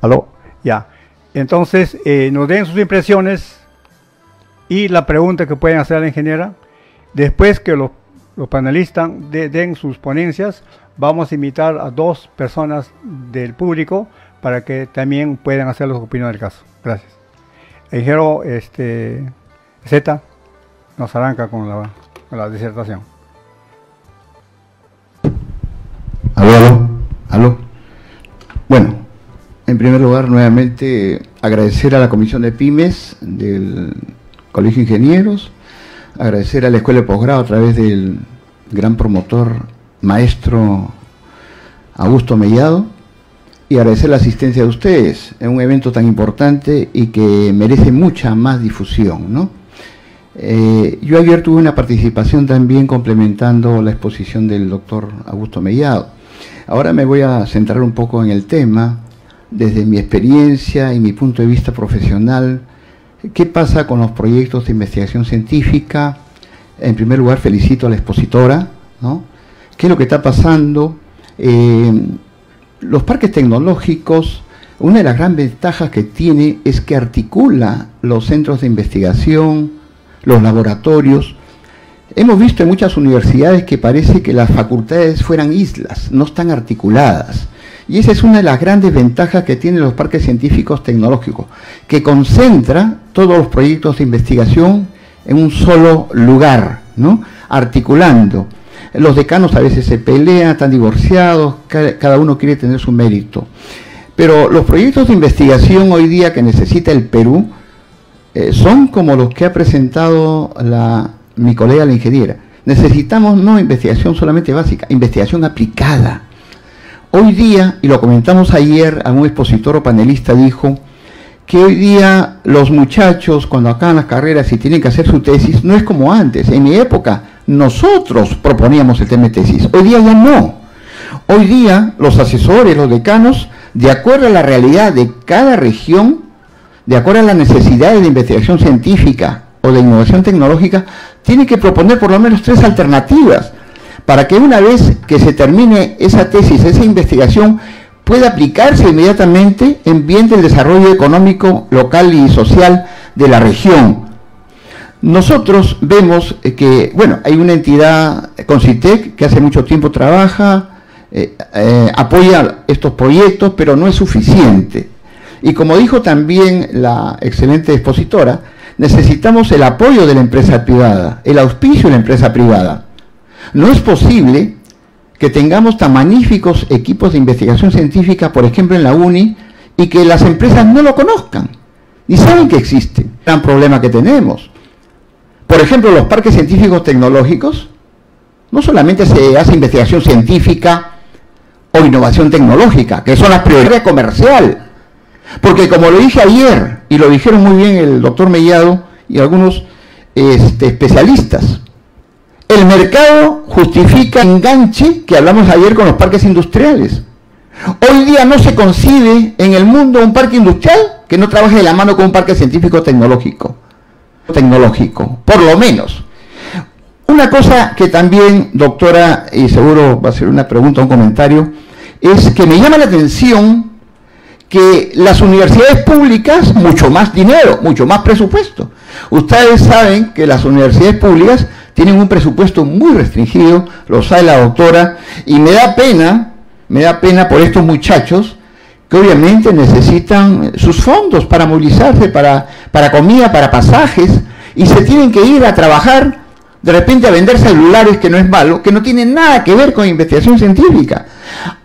Aló, ya. Entonces, eh, nos den sus impresiones y la pregunta que pueden hacer a la ingeniera. Después que los, panelistas den sus ponencias, vamos a invitar a dos personas del público para que también puedan hacer su opinión del caso. Gracias. El ingeniero este, Z nos arranca con la, con la disertación. Aló, aló, aló. Bueno, en primer lugar, nuevamente agradecer a la Comisión de Pymes del Colegio de Ingenieros, agradecer a la Escuela de Posgrado a través del gran promotor, maestro Augusto Mellado, y agradecer la asistencia de ustedes en un evento tan importante y que merece mucha más difusión. Eh, yo ayer tuve una participación también complementando la exposición del doctor Augusto Mellado. Ahora me voy a centrar un poco en el tema, desde mi experiencia y mi punto de vista profesional, qué pasa con los proyectos de investigación científica. En primer lugar, felicito a la expositora. ¿Qué es lo que está pasando? Eh, los parques tecnológicos, una de las grandes ventajas que tiene es que articula los centros de investigación, los laboratorios. Hemos visto en muchas universidades que parece que las facultades fueran islas, no están articuladas. Y esa es una de las grandes ventajas que tienen los parques científicos tecnológicos, que concentra todos los proyectos de investigación en un solo lugar, ¿no? articulando. Los decanos a veces se pelean, están divorciados, cada uno quiere tener su mérito. Pero los proyectos de investigación hoy día que necesita el Perú eh, son como los que ha presentado mi colega la ingeniera. Necesitamos no investigación solamente básica, investigación aplicada. Hoy día, y lo comentamos ayer, a un expositor o panelista dijo que hoy día los muchachos cuando acaban las carreras y tienen que hacer su tesis, no es como antes. En mi época nosotros proponíamos el tema de tesis, hoy día ya no. Hoy día los asesores, los decanos, de acuerdo a la realidad de cada región, de acuerdo a las necesidades de investigación científica o de innovación tecnológica, tienen que proponer por lo menos tres alternativas para que una vez que se termine esa tesis, esa investigación, pueda aplicarse inmediatamente en bien del desarrollo económico local y social de la región. Nosotros vemos que, bueno, hay una entidad, Concitec, que hace mucho tiempo trabaja, eh, eh, apoya estos proyectos, pero no es suficiente. Y como dijo también la excelente expositora, necesitamos el apoyo de la empresa privada, el auspicio de la empresa privada. No es posible que tengamos tan magníficos equipos de investigación científica, por ejemplo en la UNI, y que las empresas no lo conozcan, ni saben que existe. Gran problema que tenemos. Por ejemplo, los parques científicos tecnológicos, no solamente se hace investigación científica o innovación tecnológica, que son las prioridades comerciales, porque como lo dije ayer, y lo dijeron muy bien el doctor Mellado y algunos este, especialistas, el mercado justifica el enganche que hablamos ayer con los parques industriales. Hoy día no se concibe en el mundo un parque industrial que no trabaje de la mano con un parque científico tecnológico. Tecnológico, por lo menos. Una cosa que también, doctora, y seguro va a ser una pregunta o un comentario, es que me llama la atención que las universidades públicas, mucho más dinero, mucho más presupuesto. Ustedes saben que las universidades públicas tienen un presupuesto muy restringido, lo sabe la doctora, y me da pena, me da pena por estos muchachos que obviamente necesitan sus fondos para movilizarse, para, para comida, para pasajes, y se tienen que ir a trabajar de repente a vender celulares, que no es malo, que no tienen nada que ver con investigación científica.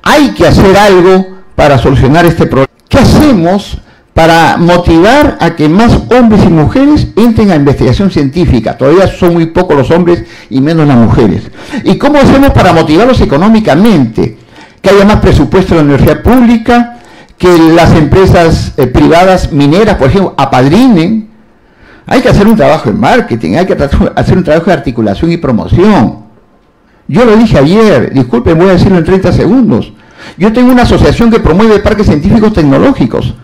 Hay que hacer algo para solucionar este problema. ¿Qué hacemos para motivar a que más hombres y mujeres entren a investigación científica? Todavía son muy pocos los hombres y menos las mujeres. ¿Y cómo hacemos para motivarlos económicamente? Que haya más presupuesto en la universidad pública, que las empresas eh, privadas mineras, por ejemplo, apadrinen. Hay que hacer un trabajo de marketing, hay que hacer un trabajo de articulación y promoción. Yo lo dije ayer, disculpen, voy a decirlo en 30 segundos. Yo tengo una asociación que promueve parques científicos tecnológicos.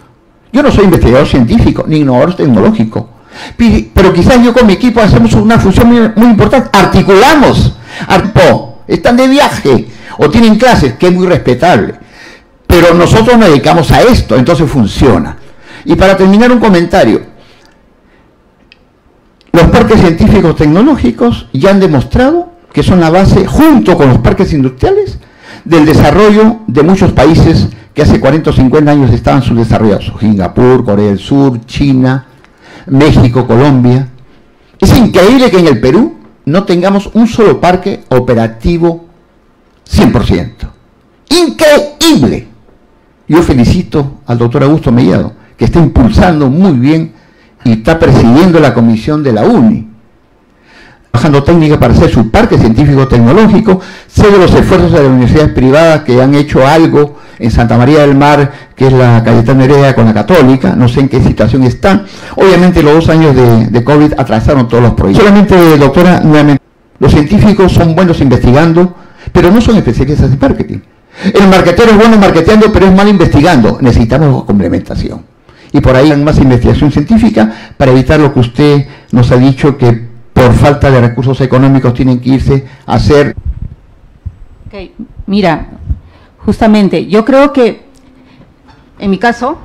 Yo no soy investigador científico ni innovador tecnológico. Pero quizás yo con mi equipo hacemos una función muy, importante. Articulamos. están de viaje o tienen clases, que es muy respetable. Pero nosotros nos dedicamos a esto, entonces funciona. Y para terminar un comentario. Los parques científicos tecnológicos ya han demostrado que son la base, junto con los parques industriales, del desarrollo de muchos países que hace 40 o 50 años estaban subdesarrollados. Singapur, Corea del Sur, China, México, Colombia. Es increíble que en el Perú no tengamos un solo parque operativo 100%. Increíble. Yo felicito al doctor Augusto Mellado, que está impulsando muy bien y está presidiendo la comisión de la UNI trabajando técnica para hacer su parque científico tecnológico, sé de los esfuerzos de las universidades privadas que han hecho algo en Santa María del Mar, que es la Cayetana Heredia con la Católica, no sé en qué situación está. Obviamente los dos años de, de COVID atrasaron todos los proyectos. Solamente, doctora, nuevamente, los científicos son buenos investigando, pero no son especialistas en marketing. El marketero es bueno marketeando, pero es mal investigando. Necesitamos complementación. Y por ahí más investigación científica para evitar lo que usted nos ha dicho que por falta de recursos económicos tienen que irse a hacer. Okay. Mira, justamente, yo creo que en mi caso,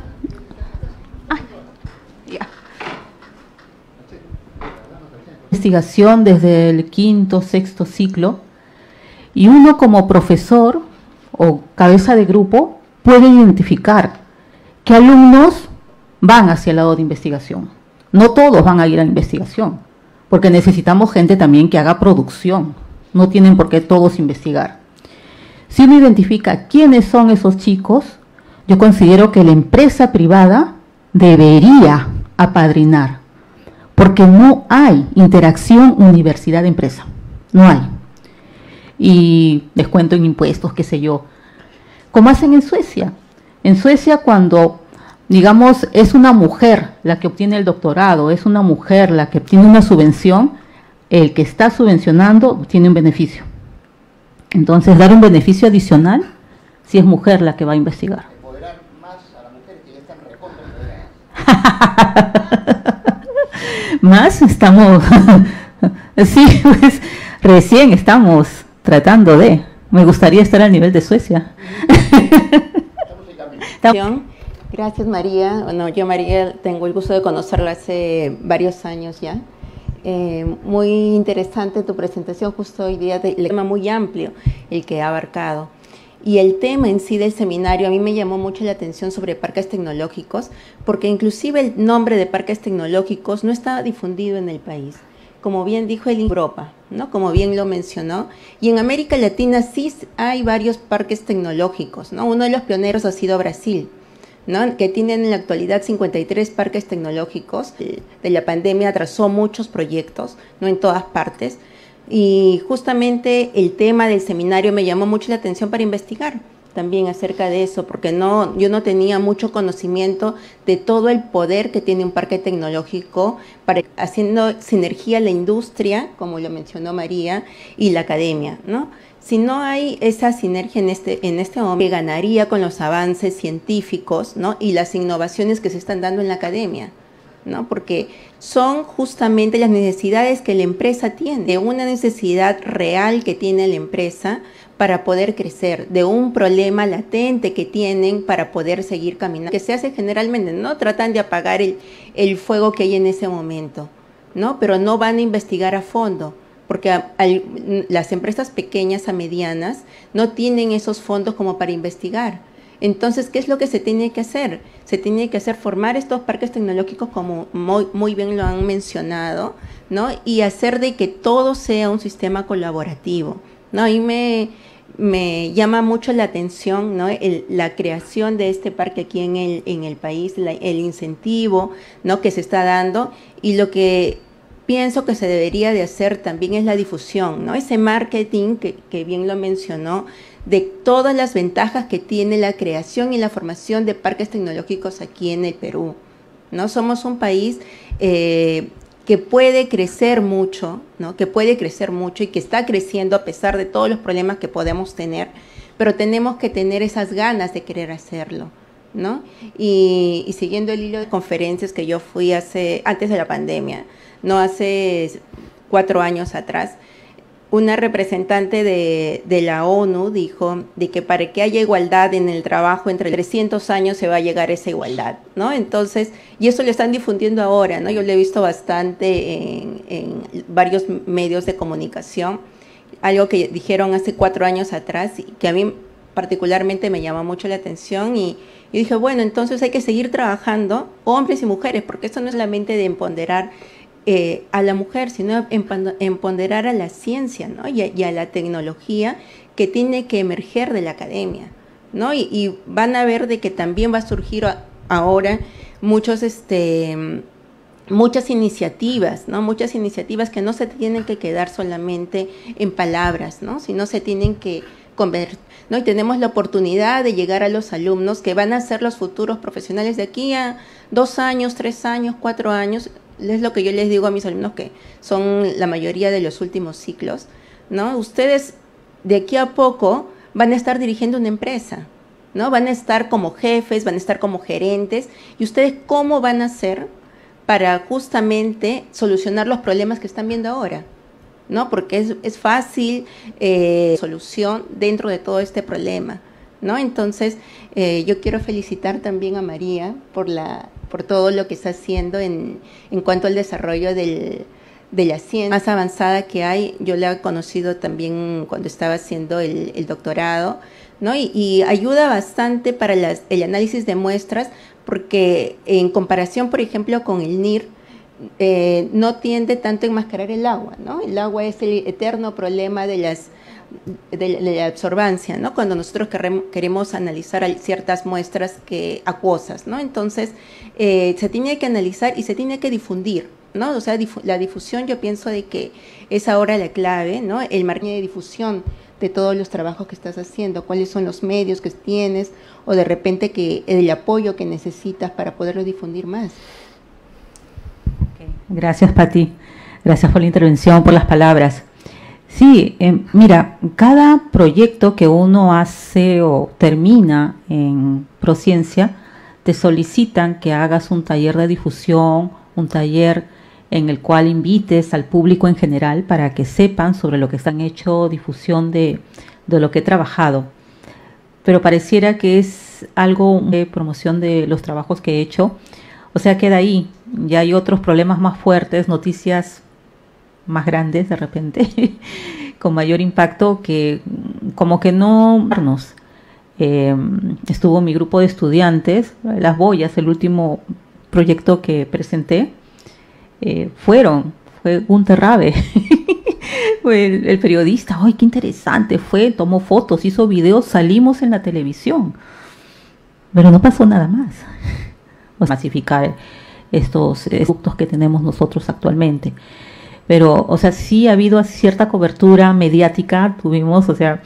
investigación desde el quinto, sexto ciclo, y uno como profesor o cabeza de grupo puede identificar qué alumnos van hacia el lado de investigación. No todos van a ir a investigación, porque necesitamos gente también que haga producción. No tienen por qué todos investigar. Si uno identifica quiénes son esos chicos, yo considero que la empresa privada debería apadrinar, porque no hay interacción universidad-empresa. No hay. Y descuento en impuestos, qué sé yo. Como hacen en Suecia. En Suecia cuando digamos, es una mujer la que obtiene el doctorado, es una mujer la que obtiene una subvención, el que está subvencionando tiene un beneficio. Entonces, dar un beneficio adicional si es mujer la que va a investigar. más a la mujer que ya [LAUGHS] más estamos, [LAUGHS] sí, pues recién estamos tratando de. Me gustaría estar al nivel de Suecia. Gracias María. Bueno, yo María tengo el gusto de conocerla hace varios años ya. Eh, muy interesante tu presentación justo hoy día, el tema muy amplio el que ha abarcado. Y el tema en sí del seminario a mí me llamó mucho la atención sobre parques tecnológicos, porque inclusive el nombre de parques tecnológicos no estaba difundido en el país. Como bien dijo el Europa, ¿no? Como bien lo mencionó. Y en América Latina sí hay varios parques tecnológicos, ¿no? Uno de los pioneros ha sido Brasil que tienen en la actualidad 53 parques tecnológicos. De la pandemia atrasó muchos proyectos, no en todas partes. Y justamente el tema del seminario me llamó mucho la atención para investigar también acerca de eso, porque no, yo no tenía mucho conocimiento de todo el poder que tiene un parque tecnológico para haciendo sinergia la industria, como lo mencionó María, y la academia, ¿no? Si no hay esa sinergia en este, en este momento, ganaría con los avances científicos ¿no? y las innovaciones que se están dando en la academia. ¿no? Porque son justamente las necesidades que la empresa tiene, de una necesidad real que tiene la empresa para poder crecer, de un problema latente que tienen para poder seguir caminando, que se hace generalmente, no tratan de apagar el, el fuego que hay en ese momento, ¿no? Pero no van a investigar a fondo porque las empresas pequeñas a medianas no tienen esos fondos como para investigar. Entonces, ¿qué es lo que se tiene que hacer? Se tiene que hacer formar estos parques tecnológicos, como muy, muy bien lo han mencionado, ¿no? Y hacer de que todo sea un sistema colaborativo, ¿no? Y me, me llama mucho la atención ¿no? la creación de este parque aquí en el, en el país, el incentivo ¿no? que se está dando y lo que pienso que se debería de hacer también es la difusión, ¿no? Ese marketing que, bien lo mencionó, de todas las ventajas que tiene la creación y la formación de parques tecnológicos aquí en el Perú. ¿no? Somos un país eh, que puede crecer mucho, ¿no? que puede crecer mucho y que está creciendo a pesar de todos los problemas que podemos tener, pero tenemos que tener esas ganas de querer hacerlo. ¿no? Y, y siguiendo el hilo de conferencias que yo fui hace, antes de la pandemia, no hace cuatro años atrás, una representante de, la ONU dijo de que para que haya igualdad en el trabajo entre 300 años se va a llegar a esa igualdad, ¿no? Entonces, y eso lo están difundiendo ahora, ¿no? Yo lo he visto bastante en, varios medios de comunicación, algo que dijeron hace cuatro años atrás y que a mí particularmente me llama mucho la atención y, y dije, bueno, entonces hay que seguir trabajando, hombres y mujeres, porque esto no es solamente de empoderar eh, a la mujer, sino empoderar a la ciencia ¿no? y, a, la tecnología que tiene que emerger de la academia. ¿no? Y, van a ver de que también va a surgir ahora muchos, este, muchas iniciativas, ¿no? muchas iniciativas que no se tienen que quedar solamente en palabras, ¿no? sino se tienen que ¿no? Y tenemos la oportunidad de llegar a los alumnos que van a ser los futuros profesionales de aquí a dos años, tres años, cuatro años. Es lo que yo les digo a mis alumnos que son la mayoría de los últimos ciclos, ¿no? Ustedes de aquí a poco van a estar dirigiendo una empresa, ¿no? Van a estar como jefes, van a estar como gerentes. ¿Y ustedes cómo van a hacer para justamente solucionar los problemas que están viendo ahora? ¿no? Porque es, fácil eh, solución dentro de todo este problema, ¿no? Entonces, eh, yo quiero felicitar también a María por, todo lo que está haciendo en, cuanto al desarrollo de la ciencia más avanzada que hay. Yo la he conocido también cuando estaba haciendo el, doctorado, ¿no? Y, ayuda bastante para el análisis de muestras, porque en comparación, por ejemplo, con el NIR, eh, no tiende tanto a enmascarar el agua, ¿no? El agua es el eterno problema de las de, la absorbancia, ¿no? Cuando nosotros queremos analizar ciertas muestras que acuosas, ¿no? Entonces eh, se tiene que analizar y se tiene que difundir, ¿no? O sea, la difusión yo pienso de que es ahora la clave, ¿no? El margen de difusión de todos los trabajos que estás haciendo, cuáles son los medios que tienes o de repente que el apoyo que necesitas para poderlo difundir más. Gracias, Pati. Gracias por la intervención, por las palabras. Sí, eh, mira, cada proyecto que uno hace o termina en Prociencia, te solicitan que hagas un taller de difusión, un taller en el cual invites al público en general para que sepan sobre lo que están hecho, difusión de, de lo que he trabajado. Pero pareciera que es algo de promoción de los trabajos que he hecho o sea, queda ahí. Ya hay otros problemas más fuertes, noticias más grandes de repente, [LAUGHS] con mayor impacto que como que no... Eh, estuvo mi grupo de estudiantes, Las Boyas, el último proyecto que presenté, eh, fueron, fue un terrabe. [LAUGHS] el, el, periodista, ¡ay, qué interesante! Fue, tomó fotos, hizo videos, salimos en la televisión. Pero no pasó nada más [LAUGHS] masificar estos productos que tenemos nosotros actualmente. Pero, o sea, sí ha habido cierta cobertura mediática, tuvimos, o sea,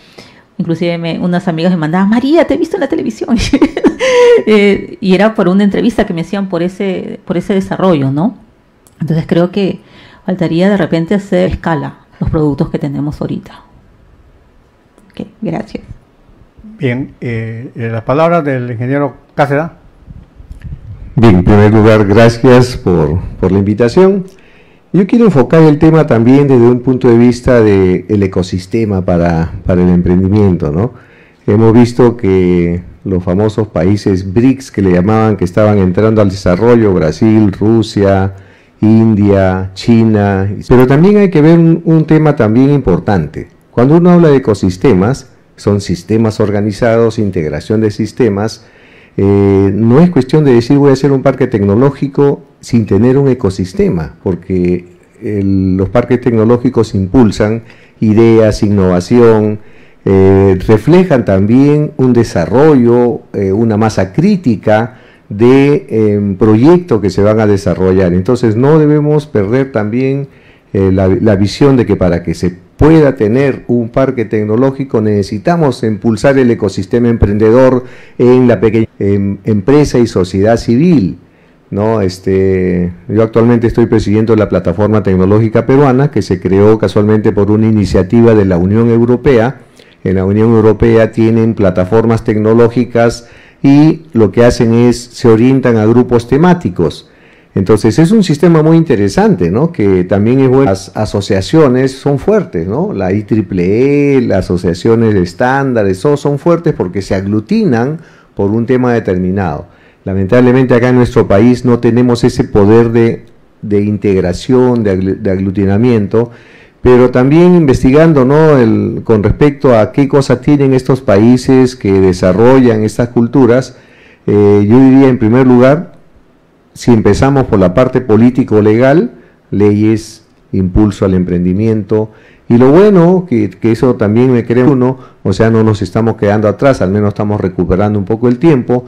inclusive unas amigas me mandaban, María, te he visto en la televisión. [LAUGHS] Eh, y era por una entrevista que me hacían por ese, por ese desarrollo, ¿no? Entonces creo que faltaría de repente hacer escala los productos que tenemos ahorita. Ok, gracias. Bien, eh, las palabras del ingeniero Cáceres. Bien, en primer lugar, gracias por, la invitación. Yo quiero enfocar el tema también desde un punto de vista del ecosistema para, para, el emprendimiento. ¿no? Hemos visto que los famosos países BRICS que le llamaban que estaban entrando al desarrollo, Brasil, Rusia, India, China, pero también hay que ver un, un tema también importante. Cuando uno habla de ecosistemas, son sistemas organizados, integración de sistemas, eh, no es cuestión de decir voy a hacer un parque tecnológico sin tener un ecosistema, porque los parques tecnológicos impulsan ideas, innovación, eh, reflejan también un desarrollo, eh, una masa crítica de em, proyectos que se van a desarrollar. Entonces no debemos perder también la, la visión de que para que se pueda tener un parque tecnológico, necesitamos impulsar el ecosistema emprendedor en la pequeña em, empresa y sociedad civil. ¿no? Este, yo actualmente estoy presidiendo la plataforma tecnológica peruana que se creó casualmente por una iniciativa de la Unión Europea. En la Unión Europea tienen plataformas tecnológicas y lo que hacen es se orientan a grupos temáticos. Entonces es un sistema muy interesante, ¿no? Que también es bueno. Las asociaciones son fuertes, ¿no? La IEEE, las asociaciones de estándares, todos son fuertes porque se aglutinan por un tema determinado. Lamentablemente acá en nuestro país no tenemos ese poder de, integración, de, aglutinamiento, pero también investigando, ¿no? El, con respecto a qué cosas tienen estos países que desarrollan estas culturas, eh, yo diría en primer lugar si empezamos por la parte político-legal, leyes, impulso al emprendimiento, y lo bueno, que, eso también me cree uno, o sea, no nos estamos quedando atrás, al menos estamos recuperando un poco el tiempo.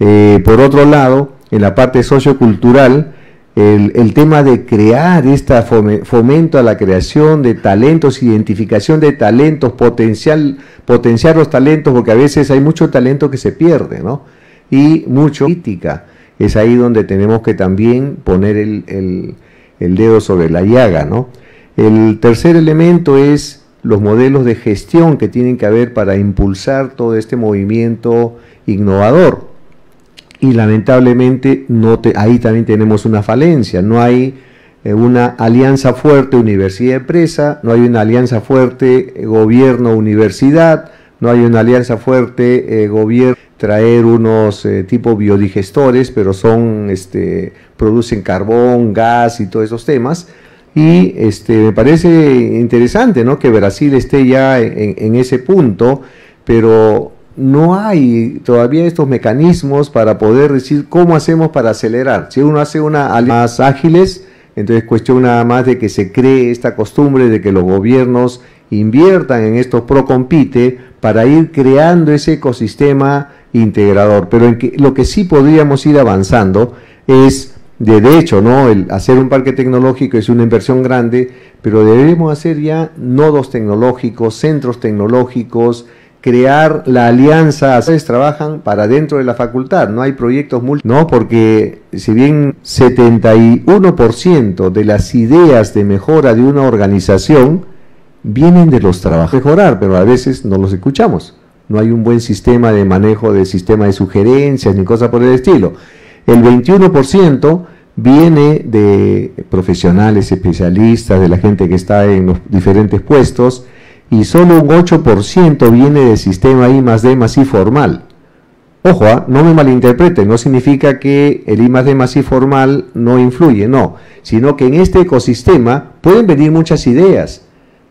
Eh, por otro lado, en la parte sociocultural, el, tema de crear esta fomento a la creación de talentos, identificación de talentos, potencial, potenciar los talentos, porque a veces hay mucho talento que se pierde, ¿no? Y mucho crítica. Es ahí donde tenemos que también poner el, el dedo sobre la llaga, ¿no? El tercer elemento es los modelos de gestión que tienen que haber para impulsar todo este movimiento innovador. Y lamentablemente no ahí también tenemos una falencia, no hay eh, una alianza fuerte universidad-empresa, no hay una alianza fuerte gobierno-universidad, no hay una alianza fuerte eh, gobierno traer unos tipo biodigestores, pero son este producen carbón, gas y todos esos temas y este, me parece interesante ¿no? que Brasil esté ya en, ese punto, pero no hay todavía estos mecanismos para poder decir cómo hacemos para acelerar. Si uno hace una más ágiles, entonces cuestión nada más de que se cree esta costumbre de que los gobiernos inviertan en estos pro compite para ir creando ese ecosistema integrador. Pero en que, lo que sí podríamos ir avanzando es de, hecho, ¿no? El hacer un parque tecnológico es una inversión grande, pero debemos hacer ya nodos tecnológicos, centros tecnológicos, crear la alianza. Ustedes trabajan para dentro de la facultad, no hay proyectos multi, no, porque si bien 71% de las ideas de mejora de una organización vienen de los trabajos mejorar, pero a veces no los escuchamos. No hay un buen sistema de manejo del sistema de sugerencias ni cosas por el estilo. El 21% viene de profesionales, especialistas, de la gente que está en los diferentes puestos, y solo un 8% viene del sistema I más D más I formal. Ojo, ¿ah? no me malinterpreten, no significa que el I más D más I formal no influye, no, sino que en este ecosistema pueden venir muchas ideas,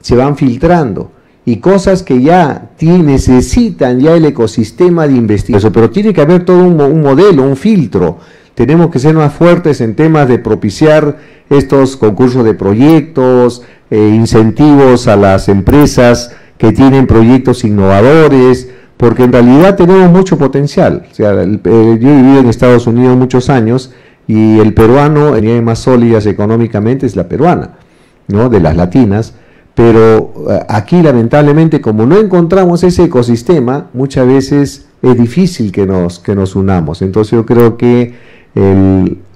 se van filtrando y cosas que ya necesitan ya el ecosistema de investigación, pero tiene que haber todo un, modelo, un filtro. Tenemos que ser más fuertes en temas de propiciar estos concursos de proyectos, eh, incentivos a las empresas que tienen proyectos innovadores, porque en realidad tenemos mucho potencial. O sea, yo he vivido en Estados Unidos muchos años y el peruano, en más sólidas económicamente, es la peruana, ¿no? de las latinas pero eh, aquí lamentablemente como no encontramos ese ecosistema, muchas veces es difícil que nos, que nos unamos. Entonces yo creo que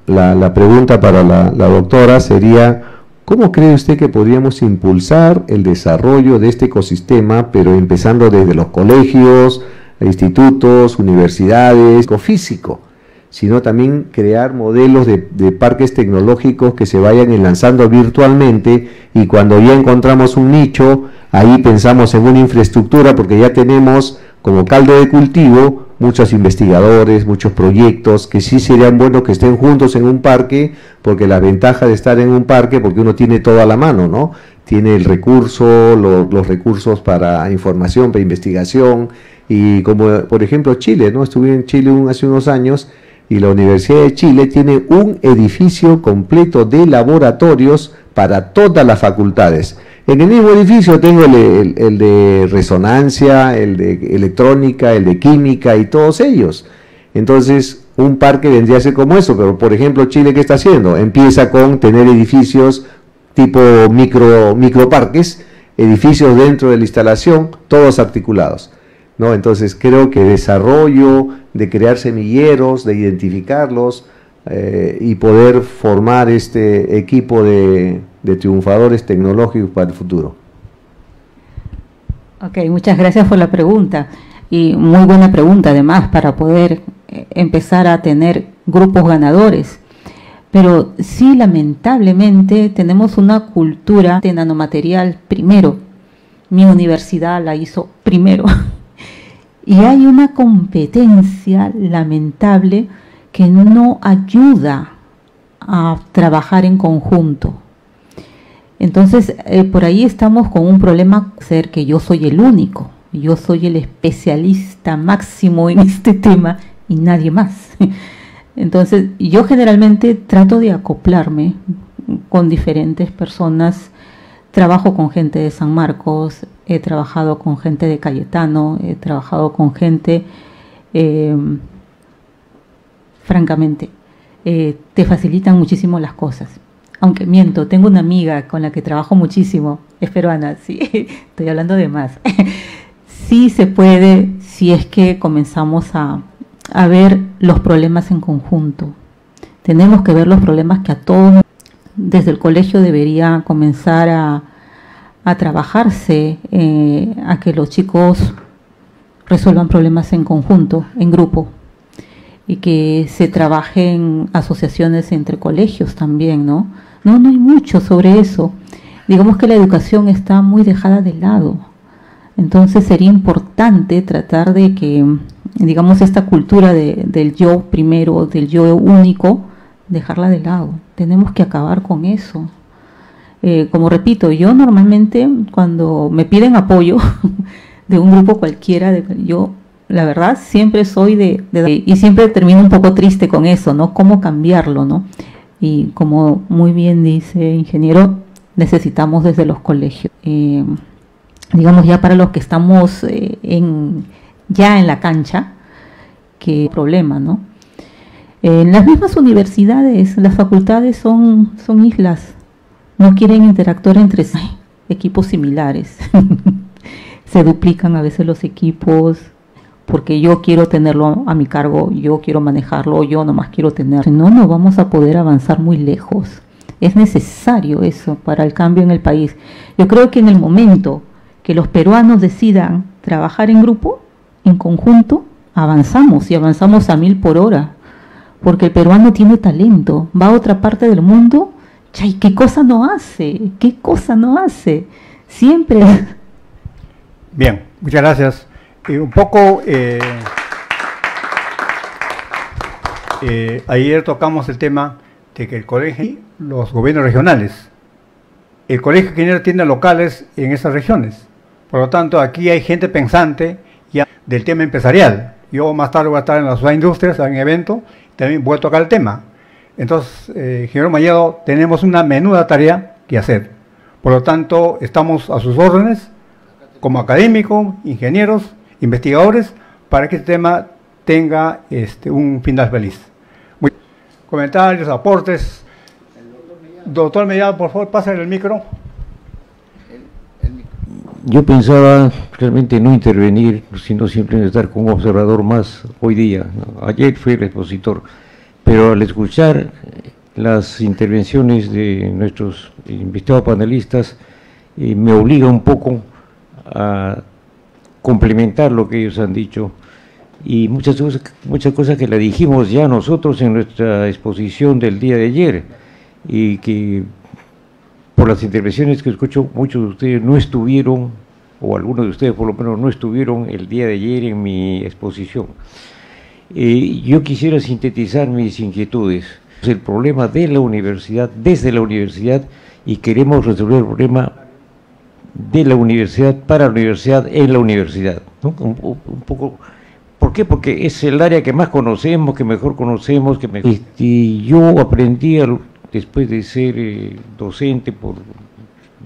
la, pregunta para la, doctora sería, ¿cómo cree usted que podríamos impulsar el desarrollo de este ecosistema, pero empezando desde los colegios, institutos, universidades, físico? Sino también crear modelos de, parques tecnológicos que se vayan lanzando virtualmente y cuando ya encontramos un nicho, ahí pensamos en una infraestructura porque ya tenemos como caldo de cultivo muchos investigadores, muchos proyectos que sí serían buenos que estén juntos en un parque, porque la ventaja de estar en un parque, porque uno tiene todo a la mano, ¿no? Tiene el recurso, los recursos para información, para investigación, y como por ejemplo Chile, ¿no? Estuve en Chile hace unos años y la Universidad de Chile tiene un edificio completo de laboratorios para todas las facultades. En el mismo edificio tengo el, de resonancia, el de electrónica, el de química y todos ellos. Entonces, un parque vendría a ser como eso, pero por ejemplo, Chile, ¿qué está haciendo? Empieza con tener edificios tipo micro, microparques, edificios dentro de la instalación, todos articulados. ¿No? Entonces creo que desarrollo, de crear semilleros, de identificarlos eh, y poder formar este equipo de, triunfadores tecnológicos para el futuro. Ok, muchas gracias por la pregunta. Y muy buena pregunta además para poder eh, empezar a tener grupos ganadores. Pero sí, lamentablemente, tenemos una cultura de nanomaterial primero. Mi universidad la hizo primero. [LAUGHS] Y hay una competencia lamentable que no ayuda a trabajar en conjunto. Entonces, eh, por ahí estamos con un problema, ser que yo soy el único, yo soy el especialista máximo en [LAUGHS] este tema y nadie más. Entonces, yo generalmente trato de acoplarme con diferentes personas Trabajo con gente de San Marcos, he trabajado con gente de Cayetano, he trabajado con gente, em, francamente, eh, te facilitan muchísimo las cosas. Aunque miento, tengo una amiga con la que trabajo muchísimo, es peruana, sí, [LAUGHS] estoy hablando de más. [LAUGHS] sí se puede si es que comenzamos a, a ver los problemas en conjunto. Tenemos que ver los problemas que a todos desde el colegio debería comenzar a, a trabajarse, eh, a que los chicos resuelvan problemas en conjunto, en grupo, y que se trabajen asociaciones entre colegios también, ¿no? No, no hay mucho sobre eso. Digamos que la educación está muy dejada de lado. Entonces sería importante tratar de que, digamos, esta cultura de, del yo primero, del yo único, dejarla de lado. Tenemos que acabar con eso. Eh, como repito, yo normalmente cuando me piden apoyo [LAUGHS] de un grupo cualquiera, de, yo la verdad siempre soy de, y siempre termino un poco triste con eso, ¿no? ¿Cómo cambiarlo, no? Y como muy bien dice ingeniero, necesitamos desde los colegios, eh, digamos ya para los que estamos eh, en, ya en la cancha, que problema, ¿no? En las mismas universidades, las facultades son, son islas, no quieren interactuar entre sí, equipos similares. [LAUGHS] Se duplican a veces los equipos porque yo quiero tenerlo a mi cargo, yo quiero manejarlo, yo nomás quiero tener. No, no vamos a poder avanzar muy lejos. Es necesario eso para el cambio en el país. Yo creo que en el momento que los peruanos decidan trabajar en grupo, en conjunto, avanzamos y avanzamos a mil por hora porque el peruano tiene talento, va a otra parte del mundo, chay, ¿qué cosa no hace? ¿Qué cosa no hace? Siempre. Bien, muchas gracias. Eh, un poco, eh, eh, ayer tocamos el tema de que el colegio y los gobiernos regionales, el colegio ingeniero tiene locales en esas regiones. Por lo tanto, aquí hay gente pensante ya del tema empresarial. Yo más tarde voy a estar en las industrias, en evento, también voy a tocar el tema. Entonces, eh, Mallado, tenemos una menuda tarea que hacer. Por lo tanto, estamos a sus órdenes como académicos, ingenieros, investigadores, para que este tema tenga este, un final feliz. comentarios, aportes. Doctor Mellado, por favor, pásale el micro. Yo pensaba realmente no intervenir, sino simplemente estar como observador más hoy día. Ayer fui el expositor, pero al escuchar las intervenciones de nuestros invitados panelistas, eh, me obliga un poco a complementar lo que ellos han dicho y muchas cosas, muchas cosas que le dijimos ya nosotros en nuestra exposición del día de ayer y que por las intervenciones que escucho, muchos de ustedes no estuvieron, o algunos de ustedes por lo menos no estuvieron el día de ayer en mi exposición. Eh, yo quisiera sintetizar mis inquietudes. El problema de la universidad, desde la universidad, y queremos resolver el problema de la universidad para la universidad en la universidad. Un, poco, ¿Por qué? Porque es el área que más conocemos, que mejor conocemos, que mejor... Este, yo aprendí a después de ser eh, docente por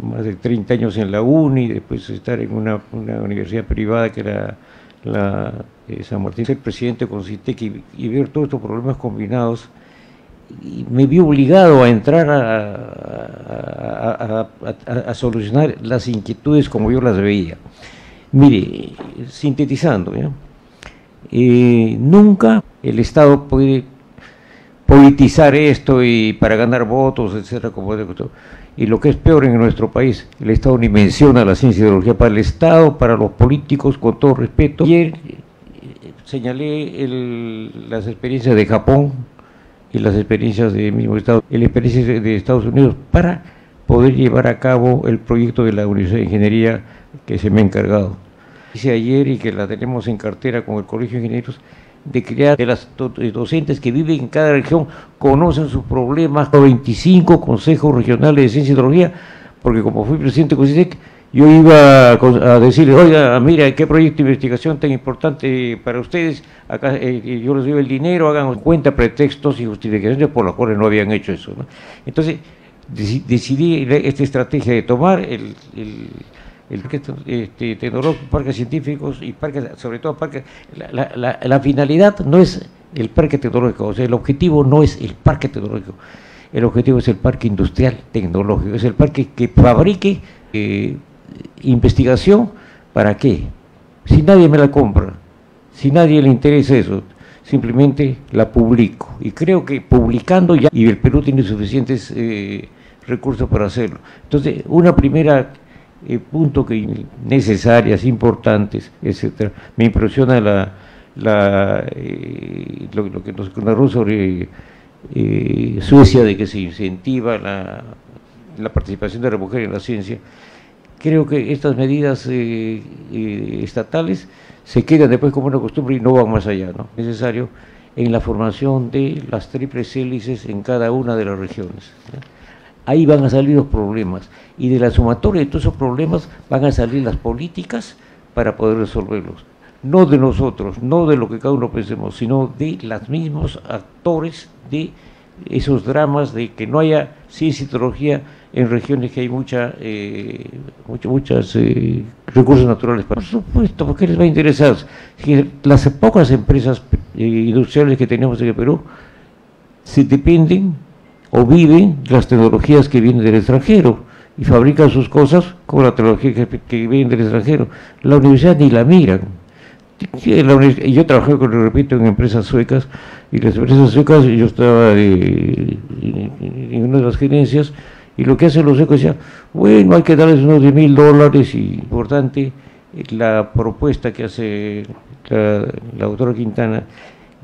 más de 30 años en la UNI, después de estar en una, universidad privada que era la eh, San Martín, ser presidente con CITEC y, ver todos estos problemas combinados, y me vi obligado a entrar a, solucionar las inquietudes como yo las veía. Mire, sintetizando, eh, nunca el Estado puede politizar esto y para ganar votos, etcétera, como y lo que es peor en nuestro país, el Estado ni menciona la ciencia y ideología para el Estado, para los políticos, con todo respeto. Señalé las experiencias de Japón y las experiencias del mismo Estado, la experiencia de Estados Unidos para poder llevar a cabo el proyecto de la Universidad de Ingeniería que se me ha encargado. Hice ayer y que la tenemos en cartera con el Colegio de Ingenieros, de crear de las eh, docentes que viven en cada región conocen sus problemas, 25 consejos regionales de ciencia y tecnología, porque como fui presidente de COSITEC, yo iba a, decirles, oiga, mira, qué proyecto de investigación tan importante para ustedes, acá eh, yo les doy el dinero, hagan cuenta pretextos y justificaciones por los cuales no habían hecho eso. Entonces, decidí esta estrategia de tomar el el parque este, tecnológico, parques científicos y parques, sobre todo parques, la, finalidad no es el parque tecnológico. O sea, el objetivo no es el parque tecnológico, el objetivo es el parque industrial tecnológico, es el parque que fabrique eh, investigación, ¿para qué? Si nadie me la compra, si nadie le interesa eso, simplemente la publico. Y creo que publicando ya, y el Perú tiene suficientes eh, recursos para hacerlo. Entonces, una primera eh, punto que necesarias, importantes, etcétera. Me impresiona la, la eh, lo, que nos narró sobre eh, Suecia, de que se incentiva la, la, participación de la mujer en la ciencia. Creo que estas medidas eh, estatales se quedan después como una costumbre y no van más allá, ¿no? Necesario en la formación de las triples hélices en cada una de las regiones. Ahí van a salir los problemas y de la sumatoria de todos esos problemas van a salir las políticas para poder resolverlos no de nosotros, no de lo que cada uno pensemos, sino de los mismos actores de esos dramas de que no haya ciencia y tecnología en regiones que hay mucha, eh, muchos eh, recursos naturales. Por supuesto, porque les va a interesar. Las pocas empresas eh, industriales que tenemos en el Perú se dependen o viven de las tecnologías que vienen del extranjero y fabrican sus cosas con la tecnología que, que viene del extranjero. La universidad ni la miran yo trabajé, con, repito, en empresas suecas y las empresas suecas, yo estaba en una de las gerencias y lo que hacen los suecos decían, bueno, hay que darles unos 10 mil dólares y importante la propuesta que hace la, doctora Quintana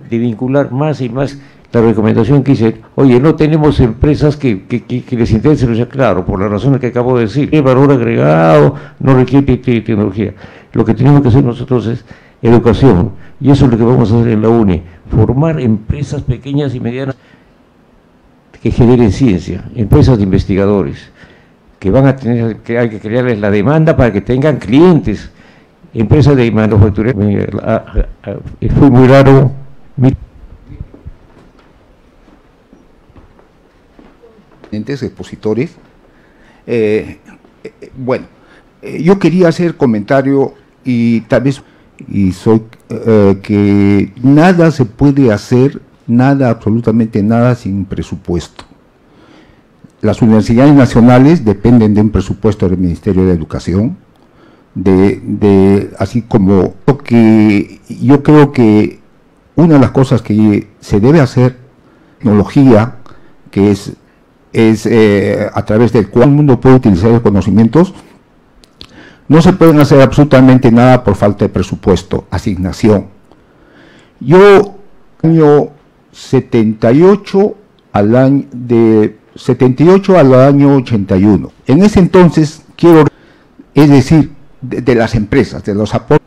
de vincular más y más la recomendación que dice, oye, no tenemos empresas que, que, les interesen, claro, por las razones que acabo de decir, el valor agregado, no requiere tecnología. Lo que tenemos que hacer nosotros es educación. Y eso es lo que vamos a hacer en la UNE, formar empresas pequeñas y medianas que generen ciencia, empresas de investigadores, que van a tener, que hay que crearles la demanda para que tengan clientes, empresas de manufactura. Fue muy raro. expositores. Eh, eh, bueno, eh, yo quería hacer comentario y tal vez y soy eh, que nada se puede hacer, nada, absolutamente nada sin presupuesto. Las universidades nacionales dependen de un presupuesto del Ministerio de Educación, de, así como que yo creo que una de las cosas que se debe hacer, tecnología, que es, es eh, a través del cual el mundo puede utilizar los conocimientos, no se pueden hacer absolutamente nada por falta de presupuesto, asignación. Yo, año 78 al año, de 78 al año 81. En ese entonces, quiero, es decir, de, las empresas, de los aportes.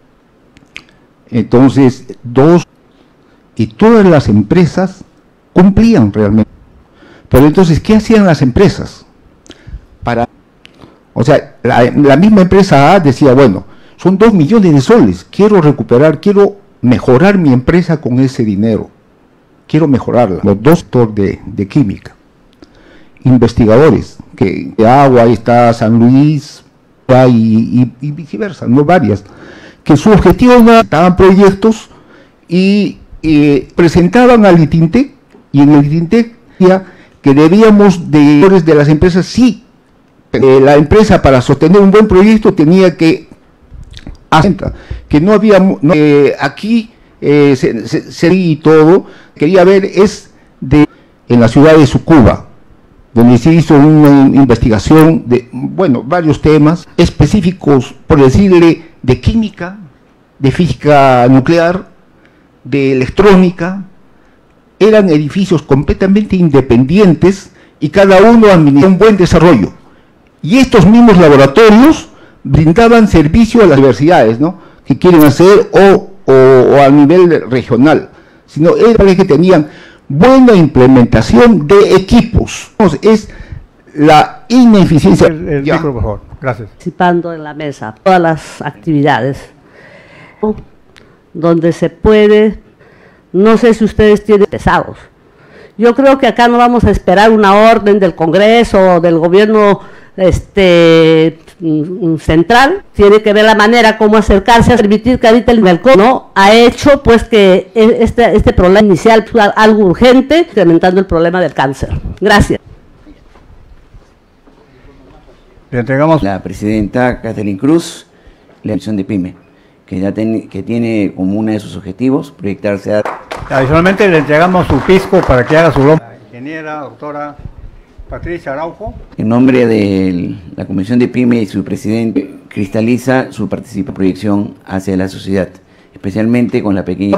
Entonces, dos, y todas las empresas cumplían realmente. Pero entonces, ¿qué hacían las empresas? Para o sea, la, misma empresa A decía, bueno, son dos millones de soles, quiero recuperar, quiero mejorar mi empresa con ese dinero, quiero mejorarla. Los dos de, de química, investigadores, que de agua ahí está San Luis y, y, viceversa, no varias, que su objetivo era, estaban proyectos y presentaban al ITINTEC y en el ITINTEC que debíamos de, de las empresas sí eh, la empresa para sostener un buen proyecto tenía que que no había eh, aquí eh, se, y todo quería ver es de en la ciudad de Sucuba donde se hizo una investigación de bueno varios temas específicos por decirle de química de física nuclear de electrónica. Eran edificios completamente independientes y cada uno administraba un buen desarrollo y estos mismos laboratorios brindaban servicio a las universidades, ¿no? Que quieren hacer o, o, a nivel regional, sino es que tenían buena implementación de equipos. Es la ineficiencia. El, por favor. Gracias. Participando en la mesa, todas las actividades donde se puede, no sé si ustedes tienen pesados. Yo creo que acá no vamos a esperar una orden del Congreso o del gobierno este, mm, central, tiene que ver la manera cómo acercarse a permitir que ahorita el balcón ¿no? ha hecho pues que e- este, este problema inicial fue algo urgente, incrementando el problema del cáncer. Gracias. Le entregamos La presidenta Catherine Cruz, la misión de PYME, que, ya ten- que tiene como uno de sus objetivos proyectarse a... Adicionalmente le entregamos su pisco para que haga su broma. La ingeniera doctora Patricia Araujo. En nombre de la Comisión de PYME y su presidente, cristaliza su participación proyección hacia la sociedad, especialmente con la pequeña...